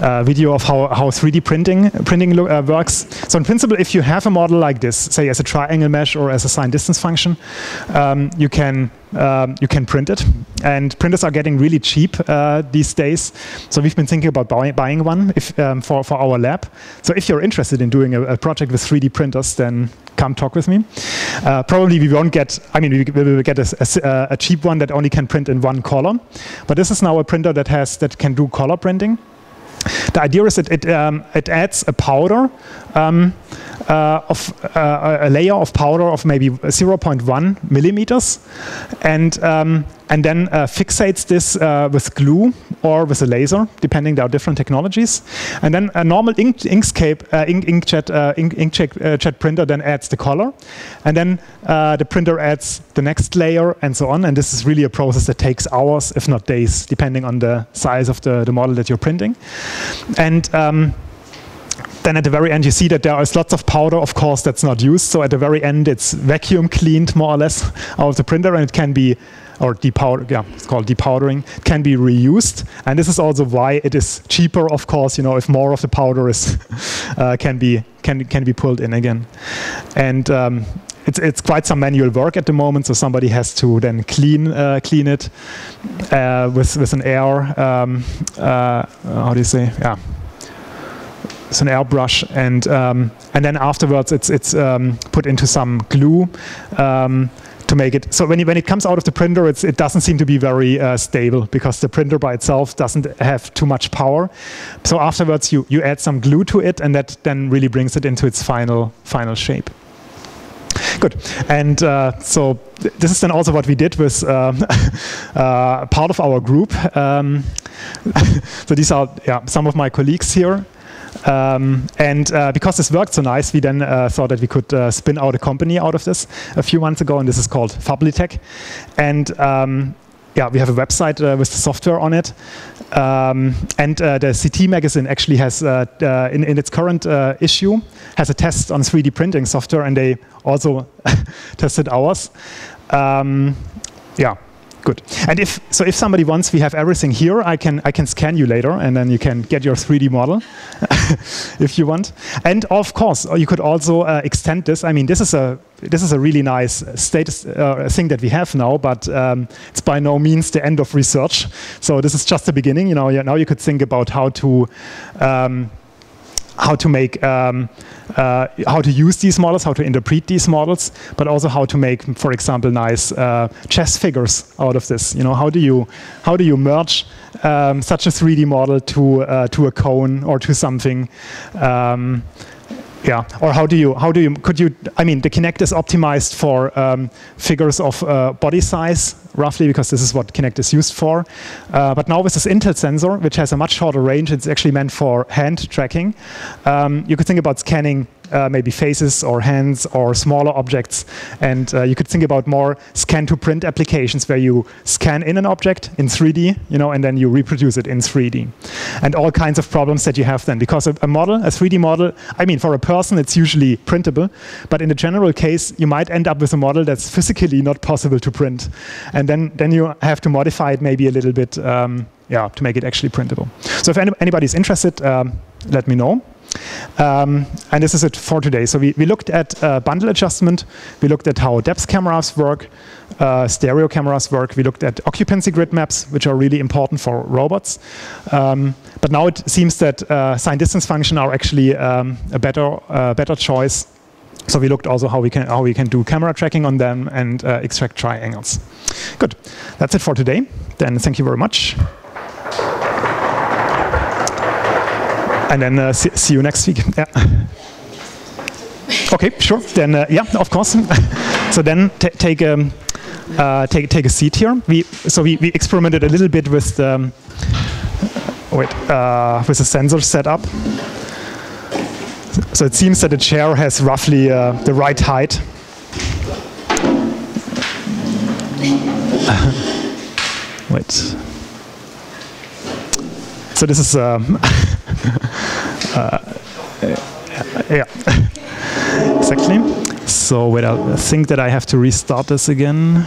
a video of how, how 3D printing, printing uh, works. So in principle, if you have a model like this, say as a triangle mesh or as a sign distance function, um, you can um, you can print it. And printers are getting really cheap uh, these days. So we've been thinking about buy buying one if, um, for, for our lab. So if you're interested in doing a, a project with 3D printers, then come talk with me. Uh, probably we won't get, I mean, we, we will get a, a, a, cheap one that only can print in one color. But this is now a printer that has that can do color printing. The idea is that it, um, it adds a powder um, uh, of uh, a layer of powder of maybe 0.1 millimeters, and um, and then uh, fixates this uh, with glue or with a laser, depending there are different technologies. And then a normal ink, Inkscape uh, ink, inkjet uh, ink, inkjet jet printer then adds the color, and then the printer adds the next layer and so on. And this is really a process that takes hours, if not days, depending on the size of the, the model that you're printing. And um, then at the very end, you see that there is lots of powder, of course, that's not used. So at the very end, it's vacuum cleaned more or less out of the printer, and it can be, or depowder, yeah, it's called depowdering, can be reused. And this is also why it is cheaper, of course, you know, if more of the powder is uh, can be can can be pulled in again. And um, it's, it's quite some manual work at the moment, so somebody has to then clean uh, clean it uh, with with an air. Um, uh, how do you say? Yeah, it's an airbrush, and um, and then afterwards it's it's um, put into some glue um, to make it. So when it, when it comes out of the printer, it doesn't seem to be very uh, stable because the printer by itself doesn't have too much power. So afterwards, you you add some glue to it, and that then really brings it into its final final shape. Good. And uh, so th this is then also what we did with um, uh, part of our group. Um, so these are yeah, some of my colleagues here. Um, and uh, because this worked so nice, we then uh, thought that we could uh, spin out a company out of this a few months ago, and this is called FabliTec. And um, yeah, we have a website uh, with the software on it. Um, and uh, the c't magazine actually has, uh, in, in, its current issue, has a test on 3D printing software, and they also tested ours. Um, yeah, Good. And if so, if somebody wants, we have everything here. I can I can scan you later, and then you can get your 3D model if you want. And of course, you could also uh, extend this. I mean, this is a this is a really nice status uh, thing that we have now, but um, it's by no means the end of research. So this is just the beginning. You know, now you could think about how to. Um, how to make um, uh, how to use these models, how to interpret these models, but also how to make, for example, nice uh, chess figures out of this. You know, how do you how do you merge um, such a 3D model to uh, to a cone or to something? Um, yeah, or how do you, how do you, could you, I mean, the Kinect is optimized for um, figures of uh, body size, roughly, because this is what Kinect is used for. Uh, but now with this Intel sensor, which has a much shorter range, it's actually meant for hand tracking. Um, you could think about scanning uh, maybe faces or hands or smaller objects. And uh, you could think about more scan to print applications where you scan in an object in 3D, you know, and then you reproduce it in 3D. And all kinds of problems that you have then, because a, a model, a 3D model, I mean, for a person, it's usually printable, but in the general case, you might end up with a model that's physically not possible to print. And then, then you have to modify it maybe a little bit, um, yeah, to make it actually printable. So if any, anybody's interested, um, let me know. Um, and this is it for today. So we, we looked at uh, bundle adjustment, we looked at how depth cameras work, uh, stereo cameras work, we looked at occupancy grid maps, which are really important for robots. Um, but now it seems that uh, sign distance function are actually um, a better, uh, better choice. So we looked also how we can how we can do camera tracking on them and uh, extract triangles. Good, that's it for today. Then thank you very much. And then uh, see, see, you next week. Yeah. Okay, sure. Then uh, yeah, of course. so then take um, uh, take take a seat here. We so we, we experimented a little bit with the um, wait uh, with the sensor setup. So it seems that the chair has roughly uh, the right height. wait. So this is. Um, uh, yeah, exactly. So wait, I think that I have to restart this again.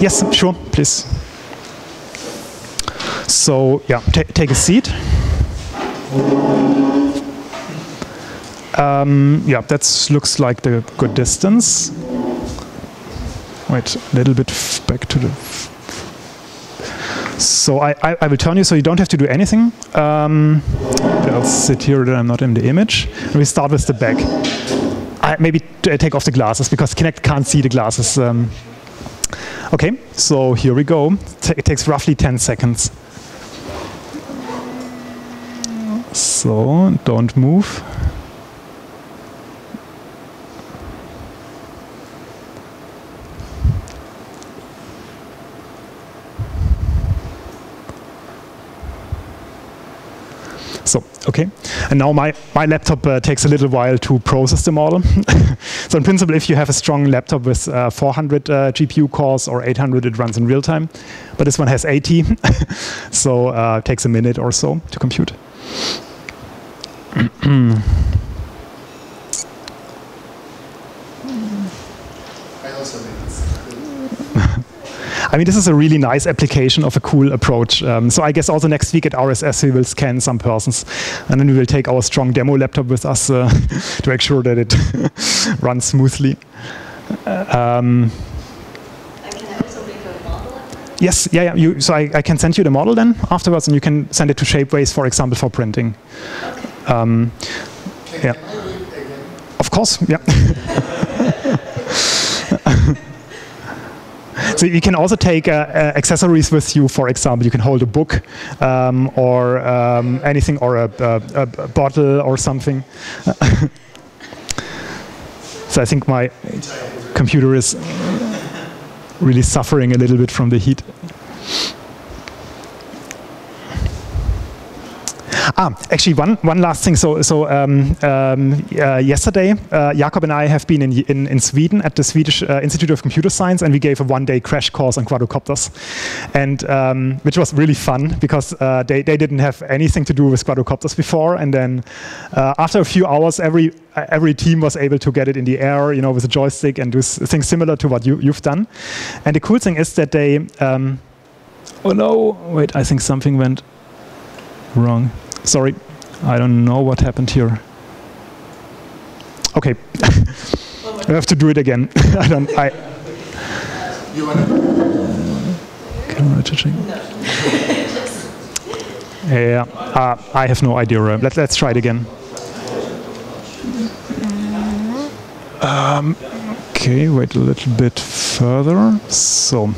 Yes, sure, please. So yeah, take a seat. Um, yeah, that looks like the good distance. Wait, a little bit back to the so I, I, I, will turn you so you don't have to do anything. Um, I'll sit here that I'm not in the image. And we start with the back. I maybe take off the glasses because Kinect can't see the glasses. Um, okay, so here we go. It takes roughly 10 seconds. So don't move. So, okay. And now my, my laptop uh, takes a little while to process the model. so in principle, if you have a strong laptop with uh, 400 uh, GPU cores or 800, it runs in real time. But this one has 80, so uh, it takes a minute or so to compute. I mean, this is a really nice application of a cool approach. Um, so I guess also next week at RSS we will scan some persons, and then we will take our strong demo laptop with us uh, to make sure that it runs smoothly. Um, yes, yeah, yeah. You, so I, I, can send you the model then afterwards, and you can send it to Shapeways, for example, for printing. Um, yeah. Of course, yeah. So you can also take uh, uh, accessories with you. For example, you can hold a book um, or um, anything, or a, a, a, bottle or something. so I think my computer is really suffering a little bit from the heat. Ah, actually, one one last thing. So so um, um, uh, yesterday, uh, Jakob and I have been in in, in Sweden at the Swedish uh, Institute of Computer Science, and we gave a one-day crash course on quadrocopters, and um, which was really fun because uh, they they didn't have anything to do with quadrocopters before, and then uh, after a few hours, every every team was able to get it in the air, you know, with a joystick and do things similar to what you you've done. And the cool thing is that they. Um, oh no! Wait, I think something went wrong. Sorry, I don't know what happened here. Okay, I have to do it again. I don't. I. You want to? Camera touching. Yeah, uh, I have no idea. Uh, Let, let's try it again. Um, okay, wait a little bit further. So.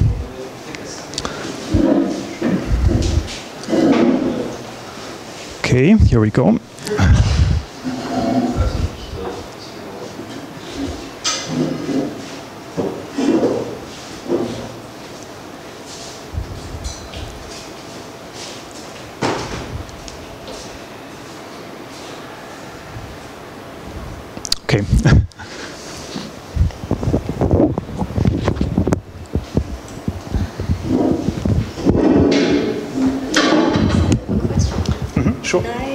Okay, here we go. Okay. question. Sure. Can I